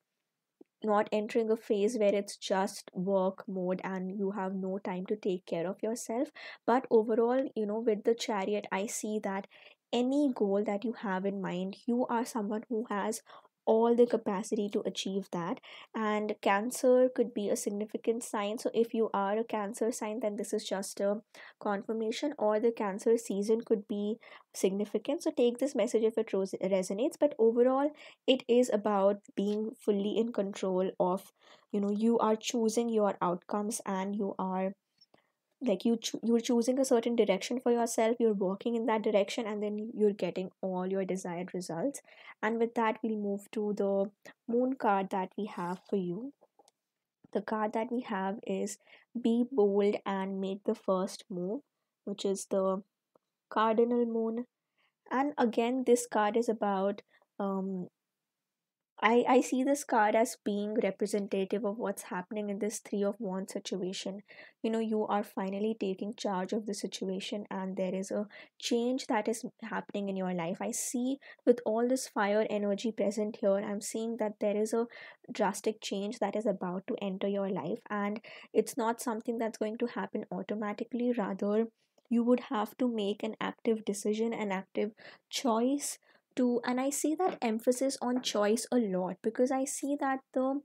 S1: not entering a phase where it's just work mode and you have no time to take care of yourself. But overall you know with the chariot i see that any goal that you have in mind you are someone who has all the capacity to achieve that. And cancer could be a significant sign. So if you are a cancer sign then this is just a confirmation or the cancer season could be significant. So take this message if it resonates. But overall it is about being fully in control of you know you are choosing your outcomes and you are like you cho- you're choosing a certain direction for yourself you're walking in that direction and then you're getting all your desired results. And with that we'll move to the moon card that we have for you. The card that we have is be bold and make the first move which is the cardinal moon. And again this card is about um I, I see this card as being representative of what's happening in this three of wands situation. You know you are finally taking charge of the situation and there is a change that is happening in your life. I see with all this fire energy present here i'm seeing that there is a drastic change that is about to enter your life and it's not something that's going to happen automatically. Rather you would have to make an active decision an active choice to and i see that emphasis on choice a lot because i see that the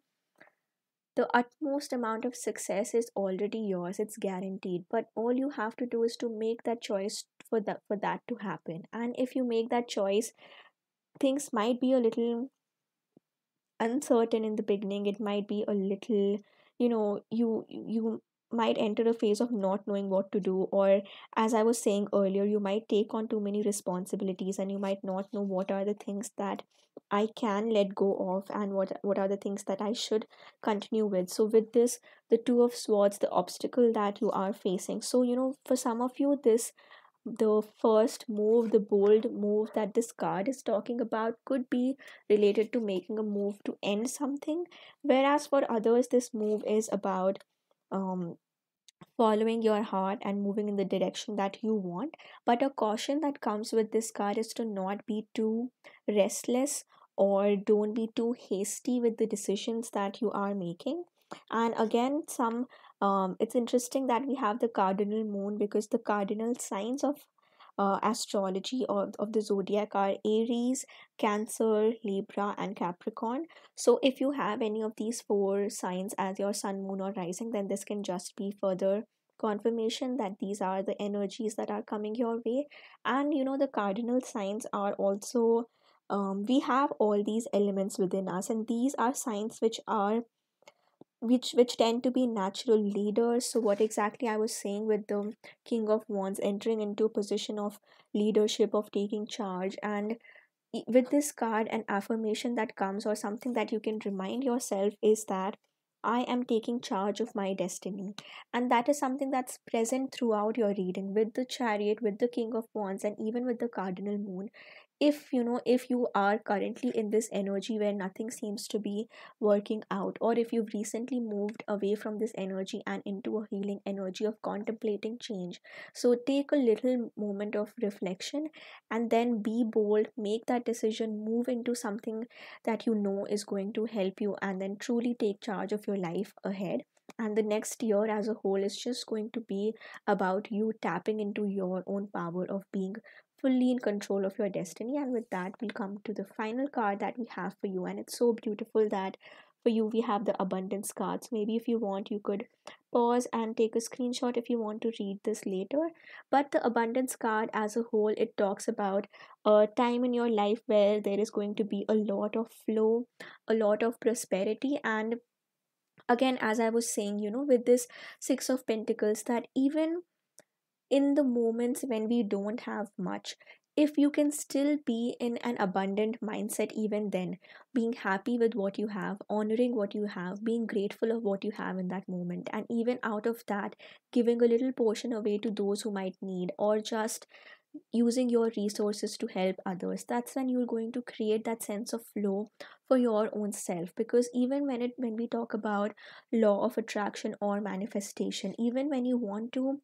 S1: the utmost amount of success is already yours it's guaranteed but all you have to do is to make that choice for that for that to happen. And if you make that choice things might be a little uncertain in the beginning it might be a little you know you you might enter a phase of not knowing what to do or as i was saying earlier you might take on too many responsibilities and you might not know what are the things that i can let go of and what what are the things that i should continue with. So with this the two of swords the obstacle that you are facing. So you know for some of you this the first move, the bold move that this card is talking about, could be related to making a move to end something, whereas for others, this move is about um, following your heart and moving in the direction that you want. But a caution that comes with this card is to not be too restless or don't be too hasty with the decisions that you are making. And again, some um, it's interesting that we have the cardinal moon because the cardinal signs of uh, astrology of, of the zodiac are Aries, Cancer, Libra, and Capricorn. So, if you have any of these four signs as your sun, moon, or rising, then this can just be further confirmation that these are the energies that are coming your way and you know the cardinal signs are also um, we have all these elements within us and these are signs which are which which tend to be natural leaders. So what exactly i was saying with the king of wands entering into a position of leadership of taking charge and with this card an affirmation that comes or something that you can remind yourself is that i am taking charge of my destiny. And that is something that's present throughout your reading with the chariot with the king of wands and even with the cardinal moon if you know if you are currently in this energy where nothing seems to be working out or if you've recently moved away from this energy and into a healing energy of contemplating change. So take a little moment of reflection and then be bold make that decision move into something that you know is going to help you and then truly take charge of your life ahead. And the next year as a whole is just going to be about you tapping into your own power of being fully in control of your destiny. And with that we'll come to the final card that we have for you. And it's so beautiful that for you we have the abundance cards. Maybe if you want you could pause and take a screenshot if you want to read this later. But the abundance card as a whole it talks about a time in your life where there is going to be a lot of flow a lot of prosperity. And again as i was saying you know with this six of pentacles that even in the moments when we don't have much if you can still be in an abundant mindset even then being happy with what you have honoring what you have being grateful of what you have in that moment and even out of that giving a little portion away to those who might need or just using your resources to help others that's when you're going to create that sense of flow for your own self. Because even when it when we talk about law of attraction or manifestation even when you want to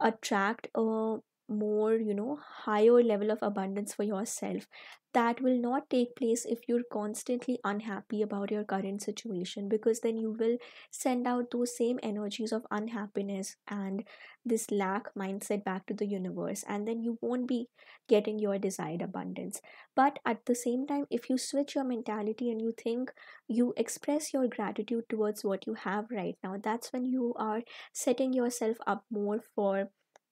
S1: attract a more you know higher level of abundance for yourself that will not take place if you're constantly unhappy about your current situation because then you will send out those same energies of unhappiness and this lack mindset back to the universe and then you won't be getting your desired abundance. But at the same time if you switch your mentality and you think you express your gratitude towards what you have right now that's when you are setting yourself up more for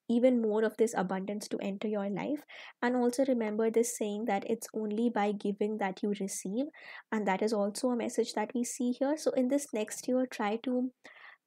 S1: even more of this abundance to enter your life. And also remember this saying that it's only by giving that you receive. And that is also a message that we see here. So in this next year try to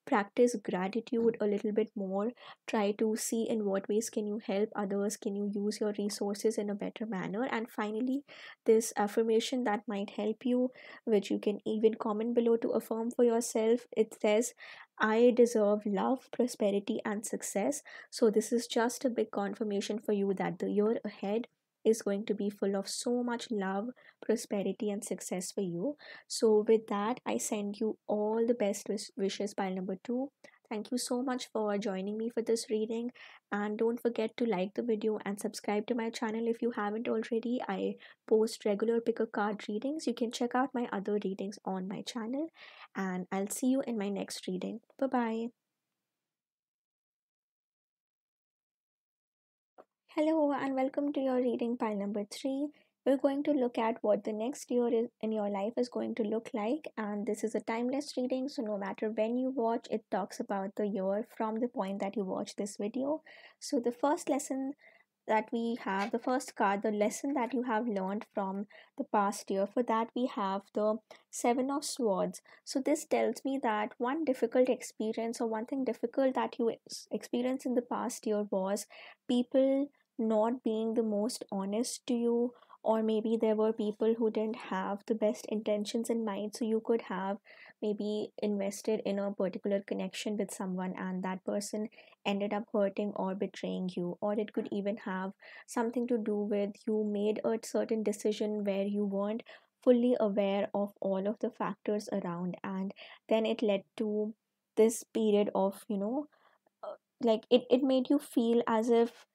S1: practice gratitude a little bit more. Try to see in what ways can you help others can you use your resources in a better manner. And finally this affirmation that might help you which you can even comment below to affirm for yourself. It says i deserve love prosperity and success. So this is just a big confirmation for you that the year ahead is going to be full of so much love prosperity and success for you so, with that, I send you all the best wishes, pile number two. Thank you so much for joining me for this reading. And don't forget to like the video and subscribe to my channel if you haven't already. I post regular pick a card readings. You can check out my other readings on my channel. And I'll see you in my next reading. Bye bye. Hello, and welcome to your reading pile number three. We're going to look at what the next year is in your life is going to look like, and this is a timeless reading, so no matter when you watch, it talks about the year from the point that you watch this video. So, the first lesson that we have, the first card, the lesson that you have learned from the past year, for that we have the Seven of Swords. So, this tells me that one difficult experience or one thing difficult that you experienced in the past year was people not being the most honest to you or maybe there were people who didn't have the best intentions in mind so you could have maybe invested in a particular connection with someone and that person ended up hurting or betraying you. Or it could even have something to do with you made a certain decision where you weren't fully aware of all of the factors around and then it led to this period of you know uh, like it, it made you feel as if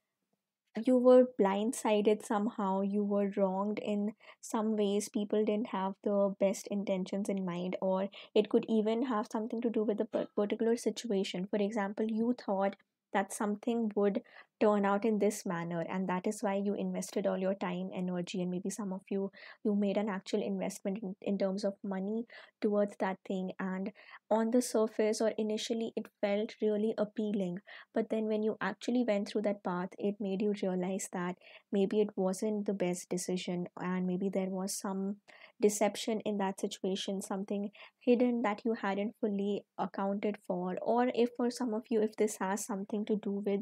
S1: you were blindsided somehow you were wronged in some ways people didn't have the best intentions in mind or it could even have something to do with par- particular situation. For example you thought that something would turn out in this manner and that is why you invested all your time energy and maybe some of you you made an actual investment in, in terms of money towards that thing. And on the surface or initially it felt really appealing. But then when you actually went through that path it made you realize that maybe it wasn't the best decision and maybe there was some deception in that situation something hidden that you hadn't fully accounted for or if for some of you if this has something to do with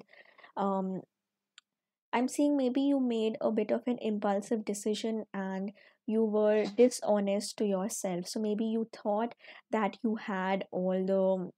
S1: um i'm seeing maybe you made a bit of an impulsive decision and you were dishonest to yourself. So maybe you thought that you had all the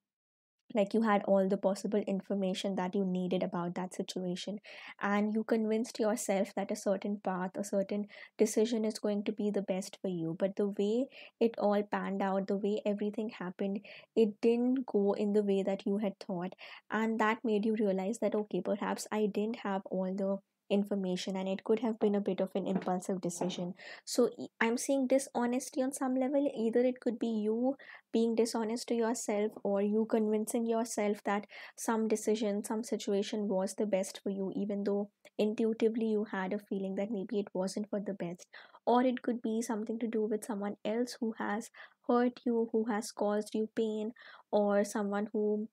S1: like you had all the possible information that you needed about that situation. And you convinced yourself that a certain path a certain decision is going to be the best for you. But the way it all panned out the way everything happened it didn't go in the way that you had thought. And that made you realize that okay perhaps i didn't have all the information and it could have been a bit of an impulsive decision. So i'm seeing dishonesty on some level. Either it could be you being dishonest to yourself or you convincing yourself that some decision some situation was the best for you even though intuitively you had a feeling that maybe it wasn't for the best. Or it could be something to do with someone else who has hurt you who has caused you pain or someone who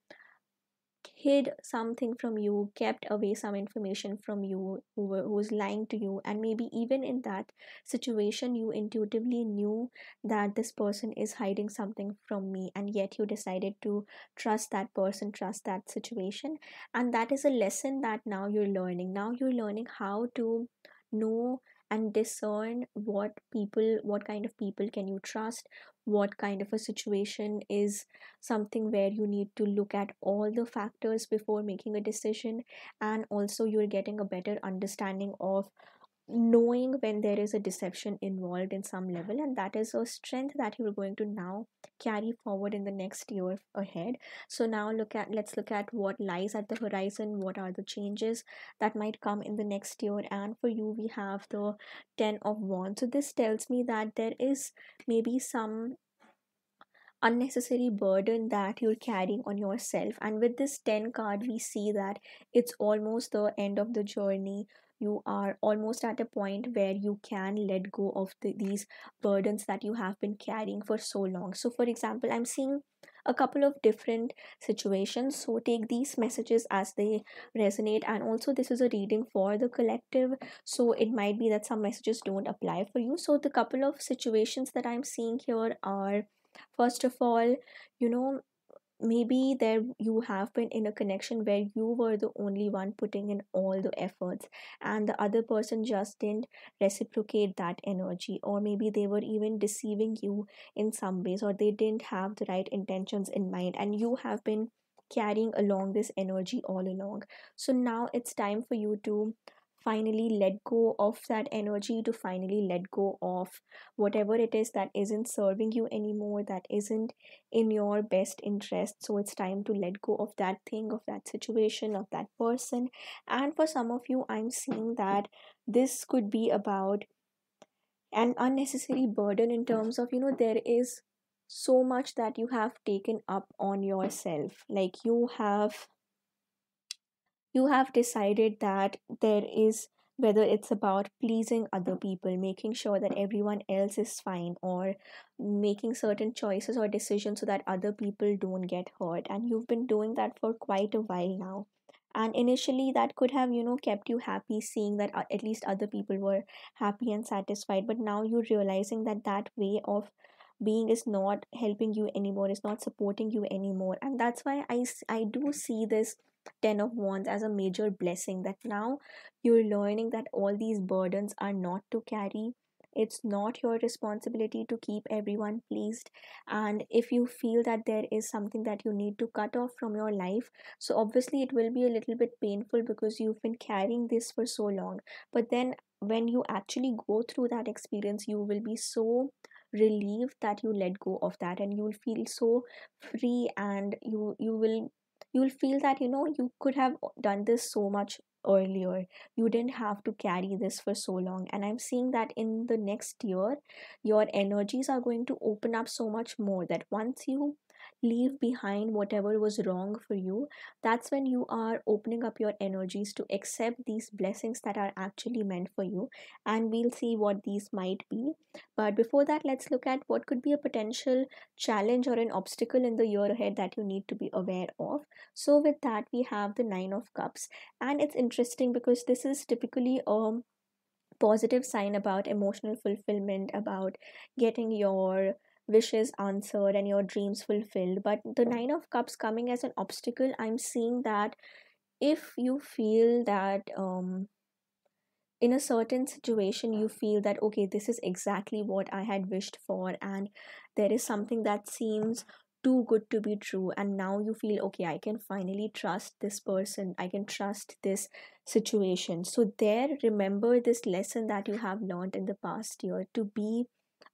S1: hid something from you, kept away some information from you, who, were, who was lying to you, and maybe even in that situation, you intuitively knew that this person is hiding something from me, and yet you decided to trust that person, trust that situation, and that is a lesson that now you're learning. Now you're learning how to know and discern what people what kind of people can you trust what kind of a situation is something where you need to look at all the factors before making a decision and also you're getting a better understanding of knowing when there is a deception involved in some level and that is a strength that you're going to now carry forward in the next year ahead. So now look at let's look at what lies at the horizon what are the changes that might come in the next year. And for you we have the 10 of wands. So this tells me that there is maybe some unnecessary burden that you're carrying on yourself. And with this 10 card we see that it's almost the end of the journey you are almost at a point where you can let go of the, these burdens that you have been carrying for so long. So for example i'm seeing a couple of different situations. So take these messages as they resonate and also this is a reading for the collective. So it might be that some messages don't apply for you. So the couple of situations that i'm seeing here are First of all, you know, maybe there you have been in a connection where you were the only one putting in all the efforts and the other person just didn't reciprocate that energy or maybe they were even deceiving you in some ways or they didn't have the right intentions in mind and you have been carrying along this energy all along. So now it's time for you to finally let go of that energy to finally let go of whatever it is that isn't serving you anymore that isn't in your best interest. So it's time to let go of that thing of that situation of that person. And for some of you i'm seeing that this could be about an unnecessary burden in terms of you know there is so much that you have taken up on yourself. Like you have you have decided that there is whether it's about pleasing other people making sure that everyone else is fine or making certain choices or decisions so that other people don't get hurt. And you've been doing that for quite a while now. And initially that could have you know kept you happy seeing that uh, at least other people were happy and satisfied. But now you're realizing that that way of being is not helping you anymore it's not supporting you anymore. And that's why I, I do see this 10 of wands as a major blessing that now you're learning that all these burdens are not to carry. It's not your responsibility to keep everyone pleased. And if you feel that there is something that you need to cut off from your life so obviously it will be a little bit painful because you've been carrying this for so long. But then when you actually go through that experience you will be so relieved that you let go of that and you will feel so free and you you will you will feel that you know you could have done this so much earlier. You didn't have to carry this for so long. And i'm seeing that in the next year your energies are going to open up so much more that once you leave behind whatever was wrong for you that's when you are opening up your energies to accept these blessings that are actually meant for you and we'll see what these might be. But before that let's look at what could be a potential challenge or an obstacle in the year ahead that you need to be aware of. So with that we have the 9 of cups and it's interesting because this is typically a positive sign about emotional fulfillment about getting your wishes answered and your dreams fulfilled but the nine of cups coming as an obstacle i'm seeing that if you feel that um in a certain situation you feel that okay this is exactly what i had wished for and there is something that seems too good to be true and now you feel okay i can finally trust this person i can trust this situation. So there remember this lesson that you have learned in the past year to be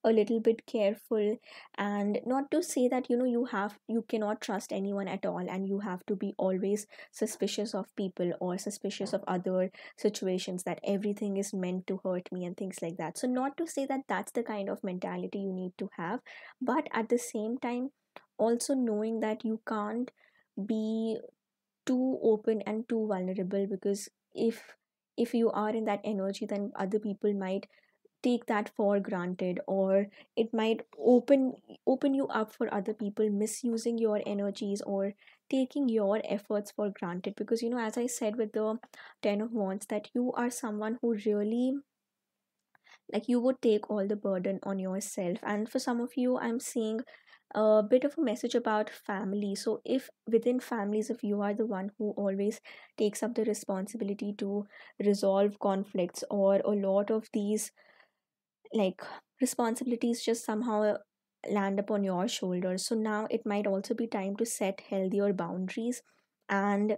S1: a little bit careful and not to say that you know you have you cannot trust anyone at all and you have to be always suspicious of people or suspicious of other situations that everything is meant to hurt me and things like that. So not to say that that's the kind of mentality you need to have but at the same time also knowing that you can't be too open and too vulnerable because if if you are in that energy then other people might take that for granted or it might open open you up for other people misusing your energies or taking your efforts for granted. Because you know as i said with the 10 of wands that you are someone who really like you would take all the burden on yourself. And for some of you i'm seeing a bit of a message about family. So if within families if you are the one who always takes up the responsibility to resolve conflicts or a lot of these like responsibilities just somehow uh, land upon your shoulders so now it might also be time to set healthier boundaries. And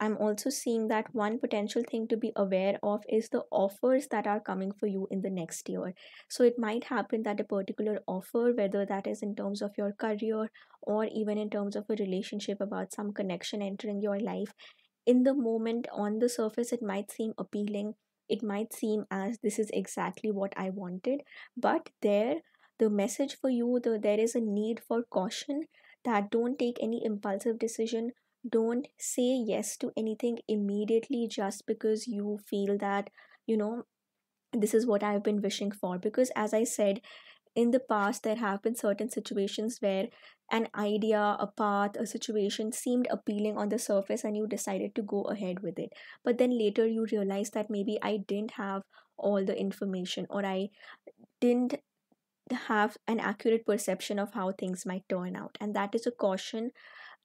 S1: i'm also seeing that one potential thing to be aware of is the offers that are coming for you in the next year. So it might happen that a particular offer whether that is in terms of your career or even in terms of a relationship about some connection entering your life in the moment on the surface it might seem appealing it might seem as this is exactly what i wanted but there the message for you the there is a need for caution that don't take any impulsive decision. Don't say yes to anything immediately just because you feel that you know this is what i've been wishing for. Because as i said in the past there have been certain situations where an idea a path a situation seemed appealing on the surface and you decided to go ahead with it. But then later you realized that maybe i didn't have all the information or i didn't have an accurate perception of how things might turn out. And that is a caution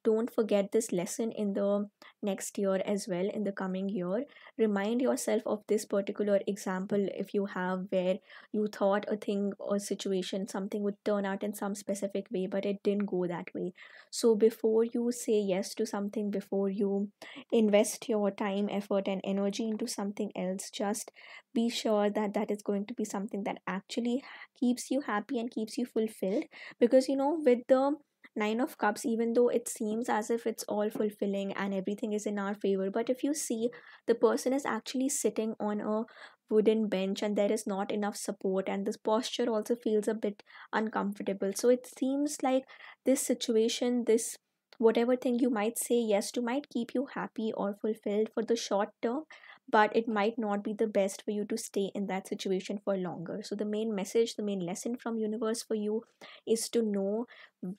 S1: don't forget this lesson in the next year as well in the coming year. Remind yourself of this particular example if you have where you thought a thing or situation something would turn out in some specific way but it didn't go that way. So before you say yes to something before you invest your time effort and energy into something else just be sure that that is going to be something that actually keeps you happy and keeps you fulfilled. Because you know with the nine of cups even though it seems as if it's all fulfilling and everything is in our favor. But if you see the person is actually sitting on a wooden bench and there is not enough support and this posture also feels a bit uncomfortable. So it seems like this situation this whatever thing you might say yes to might keep you happy or fulfilled for the short term but it might not be the best for you to stay in that situation for longer. So the main message the main lesson from universe for you is to know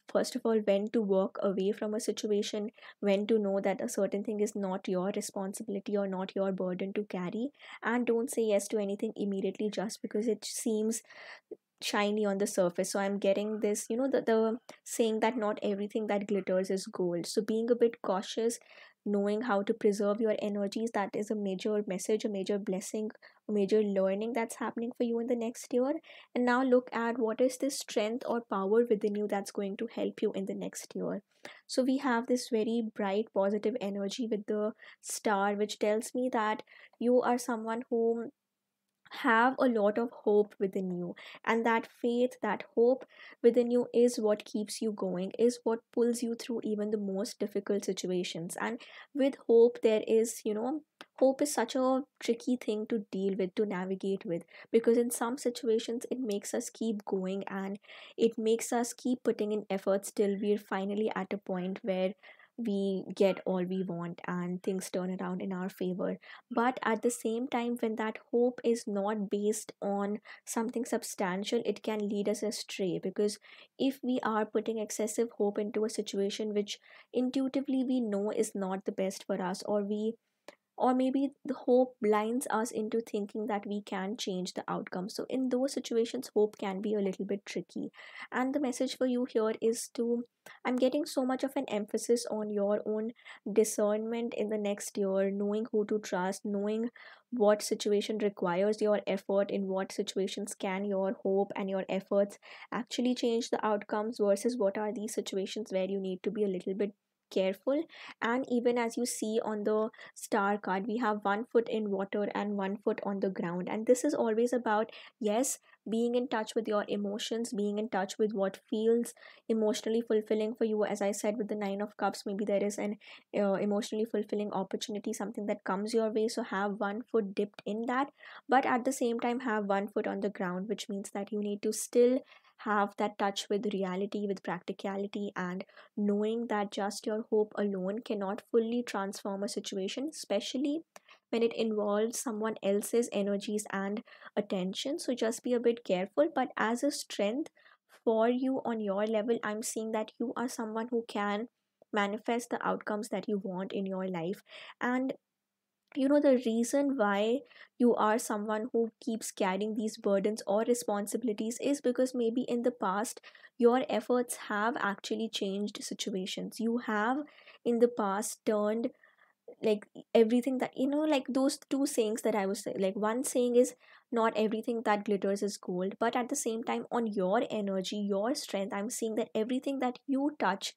S1: first of all when to walk away from a situation when to know that a certain thing is not your responsibility or not your burden to carry. And don't say yes to anything immediately just because it seems shiny on the surface. So i'm getting this you know the, the saying that not everything that glitters is gold. So being a bit cautious knowing how to preserve your energies that is a major message a major blessing a major learning that's happening for you in the next year. And now look at what is this strength or power within you that's going to help you in the next year. So we have this very bright positive energy with the star which tells me that you are someone who have a lot of hope within you. And that faith that hope within you is what keeps you going is what pulls you through even the most difficult situations. And with hope there is you know hope is such a tricky thing to deal with to navigate with because in some situations it makes us keep going and it makes us keep putting in efforts till we're finally at a point where we get all we want and things turn around in our favor. But at the same time when that hope is not based on something substantial it can lead us astray. Because if we are putting excessive hope into a situation which intuitively we know is not the best for us or we or maybe the hope blinds us into thinking that we can change the outcome. So in those situations hope can be a little bit tricky. And the message for you here is to i'm getting so much of an emphasis on your own discernment in the next year knowing who to trust knowing what situation requires your effort in what situations can your hope and your efforts actually change the outcomes versus what are these situations where you need to be a little bit careful. And even as you see on the star card we have one foot in water and one foot on the ground. And this is always about yes being in touch with your emotions being in touch with what feels emotionally fulfilling for you. As i said with the nine of cups maybe there is an uh, emotionally fulfilling opportunity something that comes your way. So have one foot dipped in that but at the same time have one foot on the ground which means that you need to still have that touch with reality with practicality and knowing that just your hope alone cannot fully transform a situation especially when it involves someone else's energies and attention. So just be a bit careful but as a strength for you on your level i'm seeing that you are someone who can manifest the outcomes that you want in your life. And you know the reason why you are someone who keeps carrying these burdens or responsibilities is because maybe in the past your efforts have actually changed situations. You have in the past turned like everything that you know like those two sayings that i was like one saying is not everything that glitters is gold but at the same time on your energy your strength i'm seeing that everything that you touch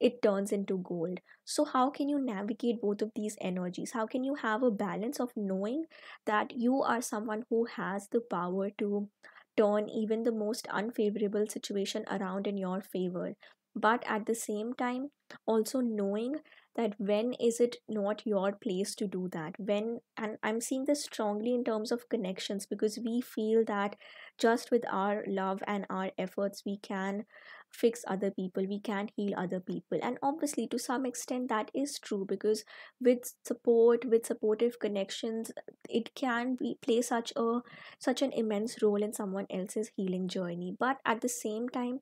S1: it turns into gold. So, how can you navigate both of these energies? How can you have a balance of knowing that you are someone who has the power to turn even the most unfavorable situation around in your favor? But at the same time, also knowing that when is it not your place to do that? When and i'm seeing this strongly in terms of connections because we feel that just with our love and our efforts we can fix other people we can heal other people. And obviously to some extent that is true because with support with supportive connections it can be play such a such an immense role in someone else's healing journey. But at the same time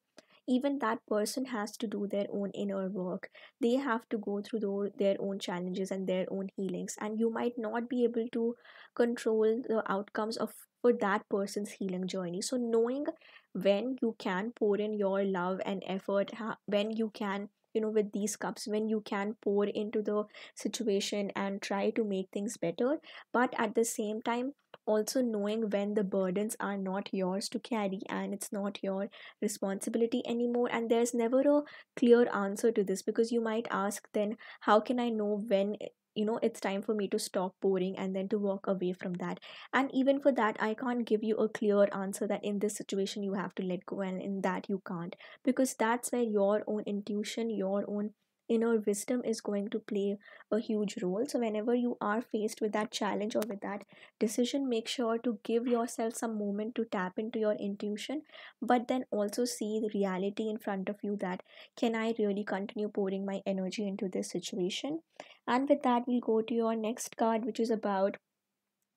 S1: even that person has to do their own inner work. They have to go through the, their own challenges and their own healings and you might not be able to control the outcomes of for that person's healing journey. So knowing when you can pour in your love and effort when you can you know with these cups when you can pour into the situation and try to make things better but at the same time also knowing when the burdens are not yours to carry and it's not your responsibility anymore. And there's never a clear answer to this because you might ask then how can i know when you know it's time for me to stop pouring and then to walk away from that? And even for that i can't give you a clear answer that in this situation you have to let go and in that you can't because that's where your own intuition your own inner wisdom is going to play a huge role. So whenever you are faced with that challenge or with that decision make sure to give yourself some moment to tap into your intuition but then also see the reality in front of you that can i really continue pouring my energy into this situation? And with that we'll go to your next card which is about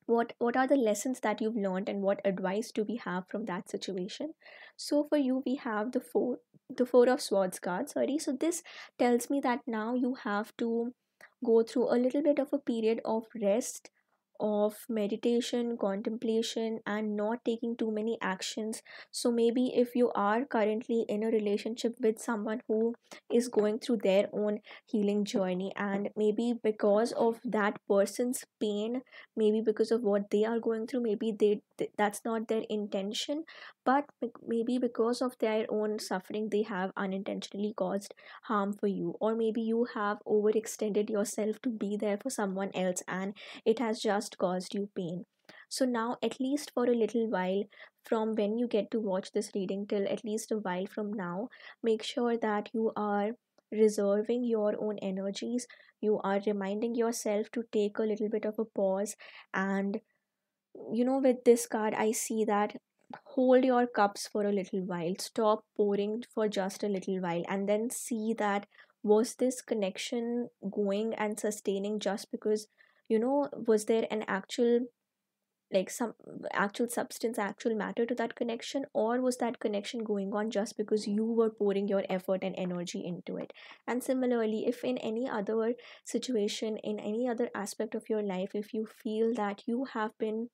S1: what what are the lessons that you've learned and what advice do we have from that situation? So for you we have the four the four of swords card sorry. So this tells me that now you have to go through a little bit of a period of rest of meditation, contemplation, and not taking too many actions. So, maybe if you are currently in a relationship with someone who is going through their own healing journey, and maybe because of that person's pain, maybe because of what they are going through, maybe they th- that's not their intention, but maybe because of their own suffering, they have unintentionally caused harm for you, or maybe you have overextended yourself to be there for someone else and it has just caused you pain. So now, at least for a little while, from when you get to watch this reading till at least a while from now, make sure that you are reserving your own energies you are reminding yourself to take a little bit of a pause and you know with this card i see that hold your cups for a little while stop pouring for just a little while and then see that was this connection going and sustaining just because you know was there an actual like some actual substance actual matter to that connection? Or was that connection going on just because you were pouring your effort and energy into it? And similarly if in any other situation in any other aspect of your life if you feel that you have been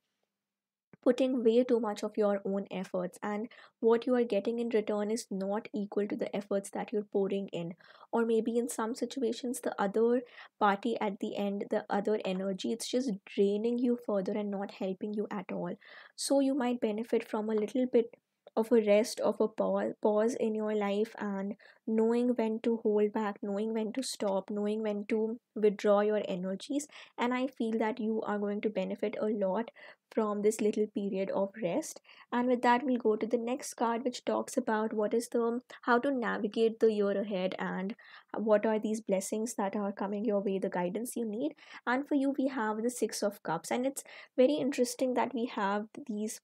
S1: putting way too much of your own efforts and what you are getting in return is not equal to the efforts that you're pouring in. Or maybe in some situations the other party at the end the other energy it's just draining you further and not helping you at all. So you might benefit from a little bit of a rest of a pause, pause in your life and knowing when to hold back knowing when to stop knowing when to withdraw your energies. And i feel that you are going to benefit a lot from this little period of rest. And with that we'll go to the next card which talks about what is the how to navigate the year ahead and what are these blessings that are coming your way the guidance you need. And for you we have the six of cups. And it's very interesting that we have these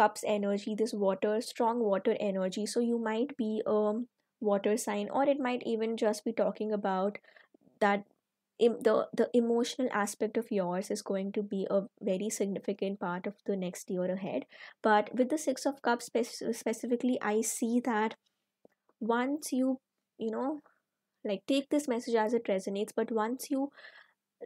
S1: cups energy this water strong water energy. So you might be a water sign or it might even just be talking about that the the emotional aspect of yours is going to be a very significant part of the next year ahead. But with the six of cups spec- specifically i see that once you you know like take this message as it resonates but once you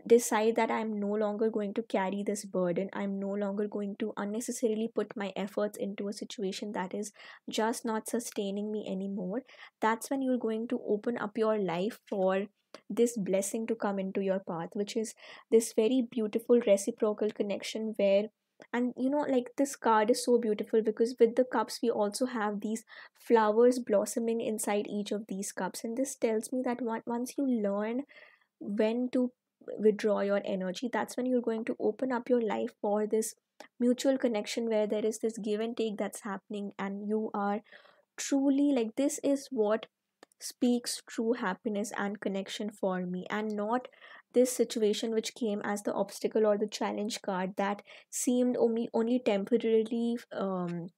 S1: decide that I'm no longer going to carry this burden. I'm no longer going to unnecessarily put my efforts into a situation that is just not sustaining me anymore. That's when you're going to open up your life for this blessing to come into your path, which is this very beautiful reciprocal connection where and you know like this card is so beautiful because with the cups we also have these flowers blossoming inside each of these cups and this tells me that once you learn when to withdraw your energy that's when you're going to open up your life for this mutual connection where there is this give and take that's happening and you are truly like this is what speaks true happiness and connection for me and not this situation which came as the obstacle or the challenge card that seemed only only temporarily um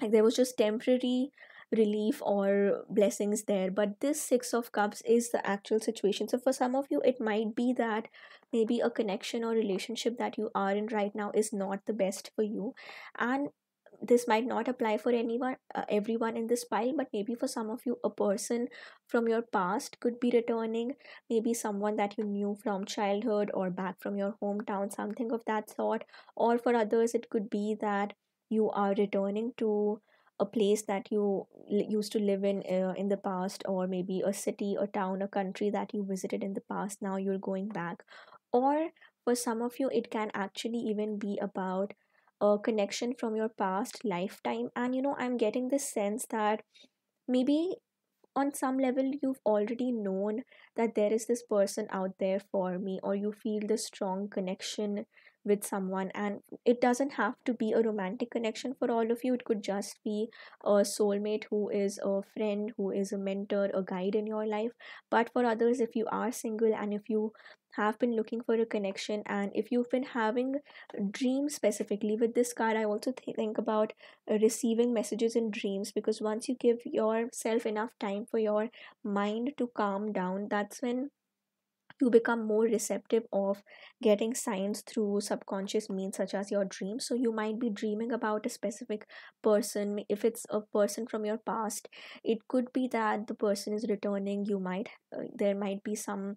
S1: like there was just temporary relief or blessings there. But this six of cups is the actual situation. So for some of you it might be that maybe a connection or relationship that you are in right now is not the best for you. And this might not apply for anyone uh, everyone in this pile but maybe for some of you a person from your past could be returning. Maybe someone that you knew from childhood or back from your hometown something of that sort. Or for others it could be that you are returning to a place that you used to live in uh, in the past or maybe a city a town a country that you visited in the past now you're going back? Or for some of you it can actually even be about a connection from your past lifetime. And you know i'm getting this sense that maybe on some level you've already known that there is this person out there for me or you feel this strong connection with someone and it doesn't have to be a romantic connection for all of you. It could just be a soulmate who is a friend who is a mentor a guide in your life. But for others if you are single and if you have been looking for a connection and if you've been having dreams specifically with this card i also th- think about receiving messages in dreams because once you give yourself enough time for your mind to calm down that's when you become more receptive of getting signs through subconscious means such as your dreams. So you might be dreaming about a specific person. If it's a person from your past it could be that the person is returning. You might uh, there might be some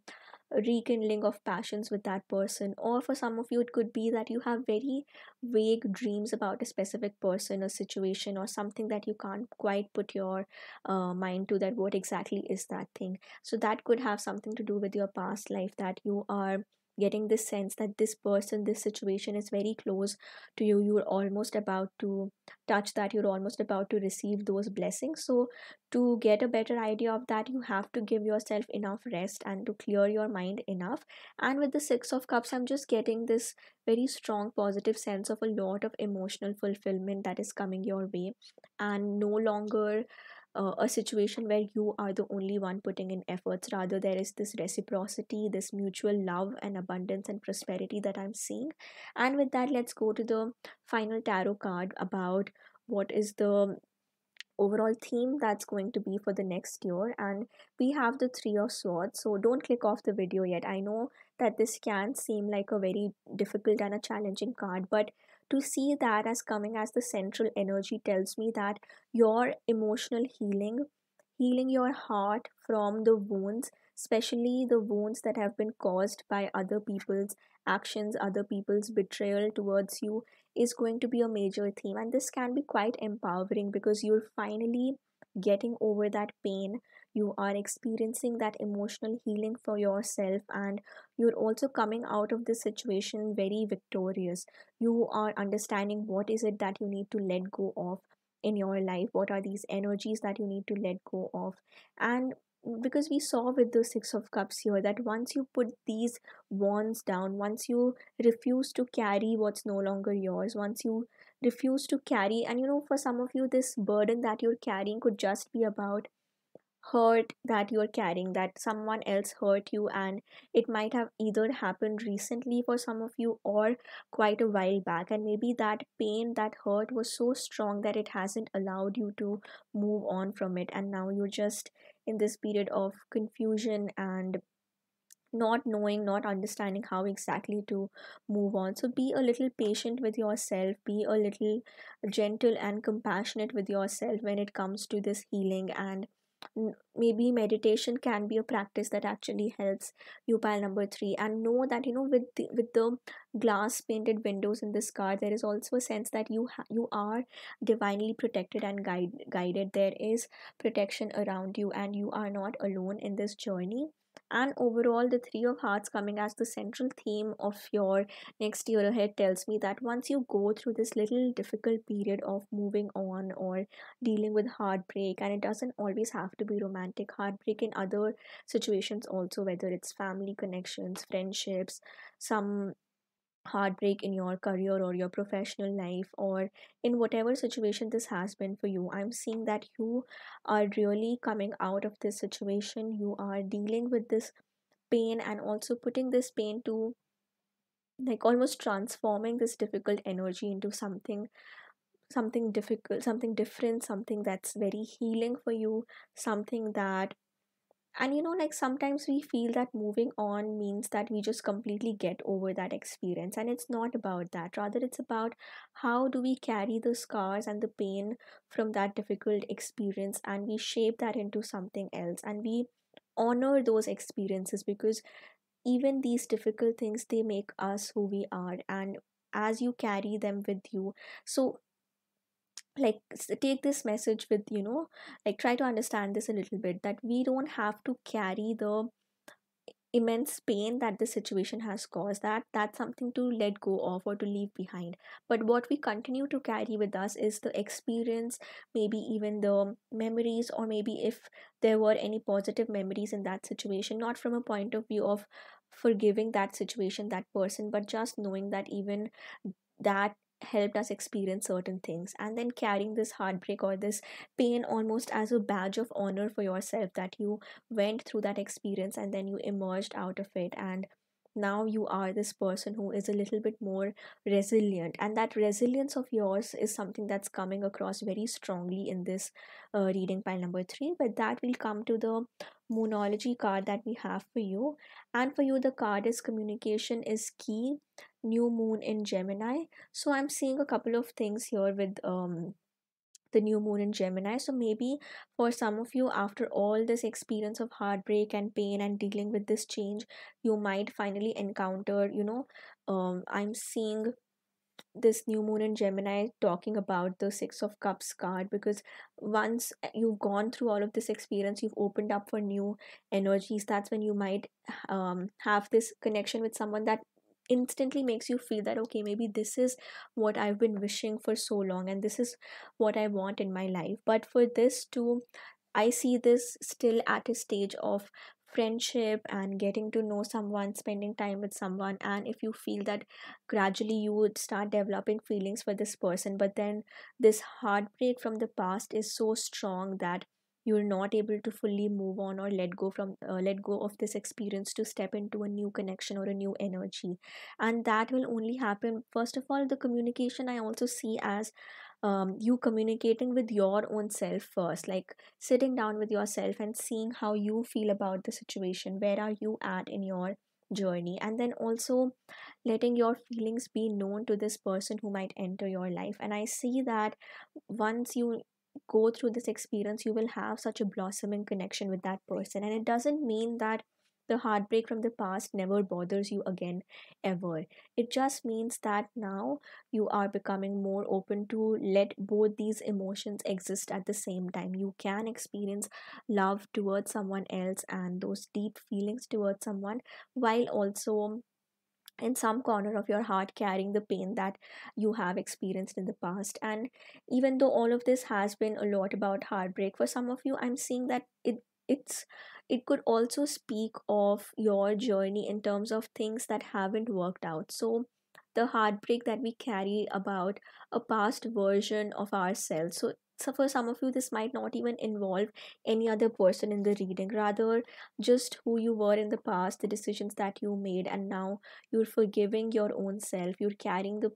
S1: rekindling of passions with that person. Or for some of you it could be that you have very vague dreams about a specific person or situation or something that you can't quite put your uh, mind to that what exactly is that thing. So that could have something to do with your past life that you are getting this sense that this person this situation is very close to you. You're almost about to touch that. You're almost about to receive those blessings. So to get a better idea of that you have to give yourself enough rest and to clear your mind enough. And with the six of cups i'm just getting this very strong positive sense of a lot of emotional fulfillment that is coming your way. And no longer uh, a situation where you are the only one putting in efforts rather there is this reciprocity this mutual love and abundance and prosperity that i'm seeing. And with that let's go to the final tarot card about what is the overall theme that's going to be for the next year. And we have the three of swords so don't click off the video yet. I know that this can seem like a very difficult and a challenging card but to see that as coming as the central energy tells me that your emotional healing healing your heart from the wounds especially the wounds that have been caused by other people's actions other people's betrayal towards you is going to be a major theme. And this can be quite empowering because you're finally getting over that pain you are experiencing that emotional healing for yourself and you're also coming out of this situation very victorious. You are understanding what is it that you need to let go of in your life what are these energies that you need to let go of. And because we saw with the six of cups here that once you put these wands down once you refuse to carry what's no longer yours once you refuse to carry and you know for some of you this burden that you're carrying could just be about hurt that you're carrying that someone else hurt you and it might have either happened recently for some of you or quite a while back. And maybe that pain that hurt was so strong that it hasn't allowed you to move on from it. And now you're just in this period of confusion and not knowing not understanding how exactly to move on. So be a little patient with yourself. Be a little gentle and compassionate with yourself when it comes to this healing and maybe meditation can be a practice that actually helps you pile number three. And know that you know with the, with the glass painted windows in this car there is also a sense that you ha- you are divinely protected and guide, guided. There is protection around you and you are not alone in this journey and overall the three of hearts coming as the central theme of your next year ahead tells me that once you go through this little difficult period of moving on or dealing with heartbreak and it doesn't always have to be romantic heartbreak in other situations also whether it's family connections friendships some heartbreak in your career or your professional life or in whatever situation this has been for you. I'm seeing that you are really coming out of this situation. You are dealing with this pain and also putting this pain to like almost transforming this difficult energy into something something difficult something different something that's very healing for you something that and you know like sometimes we feel that moving on means that we just completely get over that experience and it's not about that. Rather it's about how do we carry the scars and the pain from that difficult experience and we shape that into something else and we honor those experiences because even these difficult things they make us who we are and as you carry them with you so like take this message with you know like try to understand this a little bit that we don't have to carry the immense pain that the situation has caused that that's something to let go of or to leave behind. But what we continue to carry with us is the experience maybe even the memories or maybe if there were any positive memories in that situation not from a point of view of forgiving that situation that person but just knowing that even that helped us experience certain things. And then carrying this heartbreak or this pain almost as a badge of honor for yourself that you went through that experience and then you emerged out of it. And now you are this person who is a little bit more resilient and that resilience of yours is something that's coming across very strongly in this uh, reading pile number 3 but that will come to the moonology card that we have for you. And for you the card is communication is key. New moon in gemini. So i'm seeing a couple of things here with um the new moon in Gemini. So, maybe for some of you, after all this experience of heartbreak and pain and dealing with this change, you might finally encounter, you know, um, I'm seeing this new moon in Gemini talking about the Six of Cups card because once you've gone through all of this experience, you've opened up for new energies. That's when you might um, have this connection with someone that instantly makes you feel that okay maybe this is what i've been wishing for so long and this is what i want in my life. But for this to i see this still at a stage of friendship and getting to know someone spending time with someone and if you feel that gradually you would start developing feelings for this person but then this heartbreak from the past is so strong that you're not able to fully move on or let go from uh, let go of this experience to step into a new connection or a new energy. And that will only happen first of all the communication i also see as um, you communicating with your own self first like sitting down with yourself and seeing how you feel about the situation. Where are you at in your journey? And then also letting your feelings be known to this person who might enter your life. And i see that once you go through this experience you will have such a blossoming connection with that person. And it doesn't mean that the heartbreak from the past never bothers you again ever. It just means that now you are becoming more open to let both these emotions exist at the same time. You can experience love towards someone else and those deep feelings towards someone while also in some corner of your heart carrying the pain that you have experienced in the past. And even though all of this has been a lot about heartbreak for some of you i'm seeing that it it's it could also speak of your journey in terms of things that haven't worked out. So the heartbreak that we carry about a past version of ourselves. So so for some of you this might not even involve any other person in the reading. Rather just who you were in the past the decisions that you made and now you're forgiving your own self. You're carrying the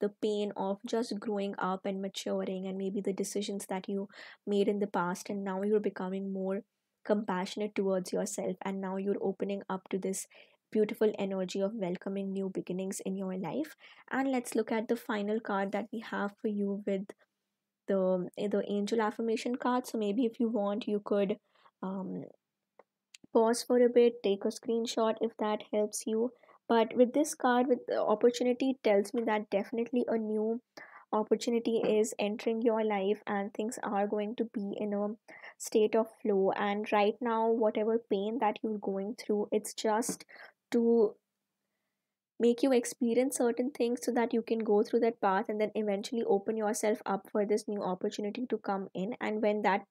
S1: the pain of just growing up and maturing and maybe the decisions that you made in the past and now you're becoming more compassionate towards yourself and now you're opening up to this beautiful energy of welcoming new beginnings in your life. And let's look at the final card that we have for you with the the angel affirmation card. So maybe if you want you could um, pause for a bit take a screenshot if that helps you. But with this card with the opportunity it tells me that definitely a new opportunity is entering your life and things are going to be in a state of flow. And right now whatever pain that you're going through it's just to make you experience certain things so that you can go through that path and then eventually open yourself up for this new opportunity to come in. And when that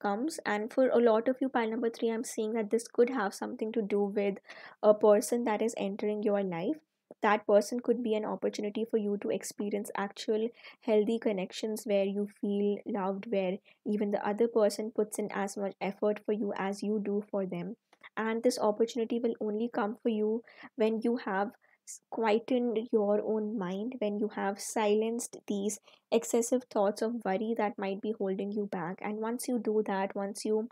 S1: comes and for a lot of you pile number 3 i'm seeing that this could have something to do with a person that is entering your life. That person could be an opportunity for you to experience actual healthy connections where you feel loved where even the other person puts in as much effort for you as you do for them. And this opportunity will only come for you when you have quietened your own mind when you have silenced these excessive thoughts of worry that might be holding you back. And once you do that once you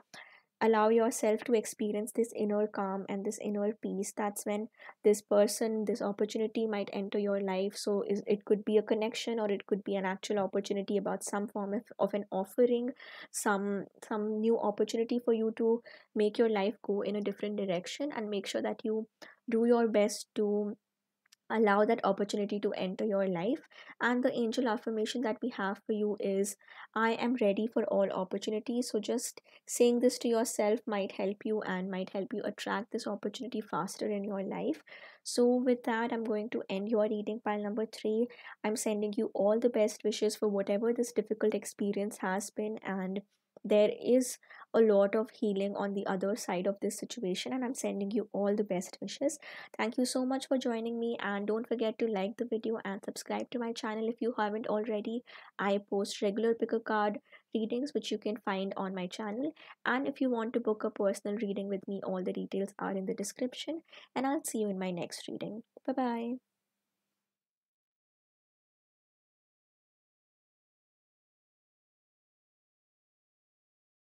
S1: allow yourself to experience this inner calm and this inner peace that's when this person this opportunity might enter your life. So is it could be a connection or it could be an actual opportunity about some form of, of an offering some some new opportunity for you to make your life go in a different direction and make sure that you do your best to allow that opportunity to enter your life. And the angel affirmation that we have for you is i am ready for all opportunities. So just saying this to yourself might help you and might help you attract this opportunity faster in your life. So with that i'm going to end your reading pile number 3 i'm sending you all the best wishes for whatever this difficult experience has been. And there is a lot of healing on the other side of this situation and i'm sending you all the best wishes. Thank you so much for joining me and don't forget to like the video and subscribe to my channel if you haven't already. I post regular pick a card readings which you can find on my channel and if you want to book a personal reading with me all the details are in the description and i'll see you in my next reading. Bye bye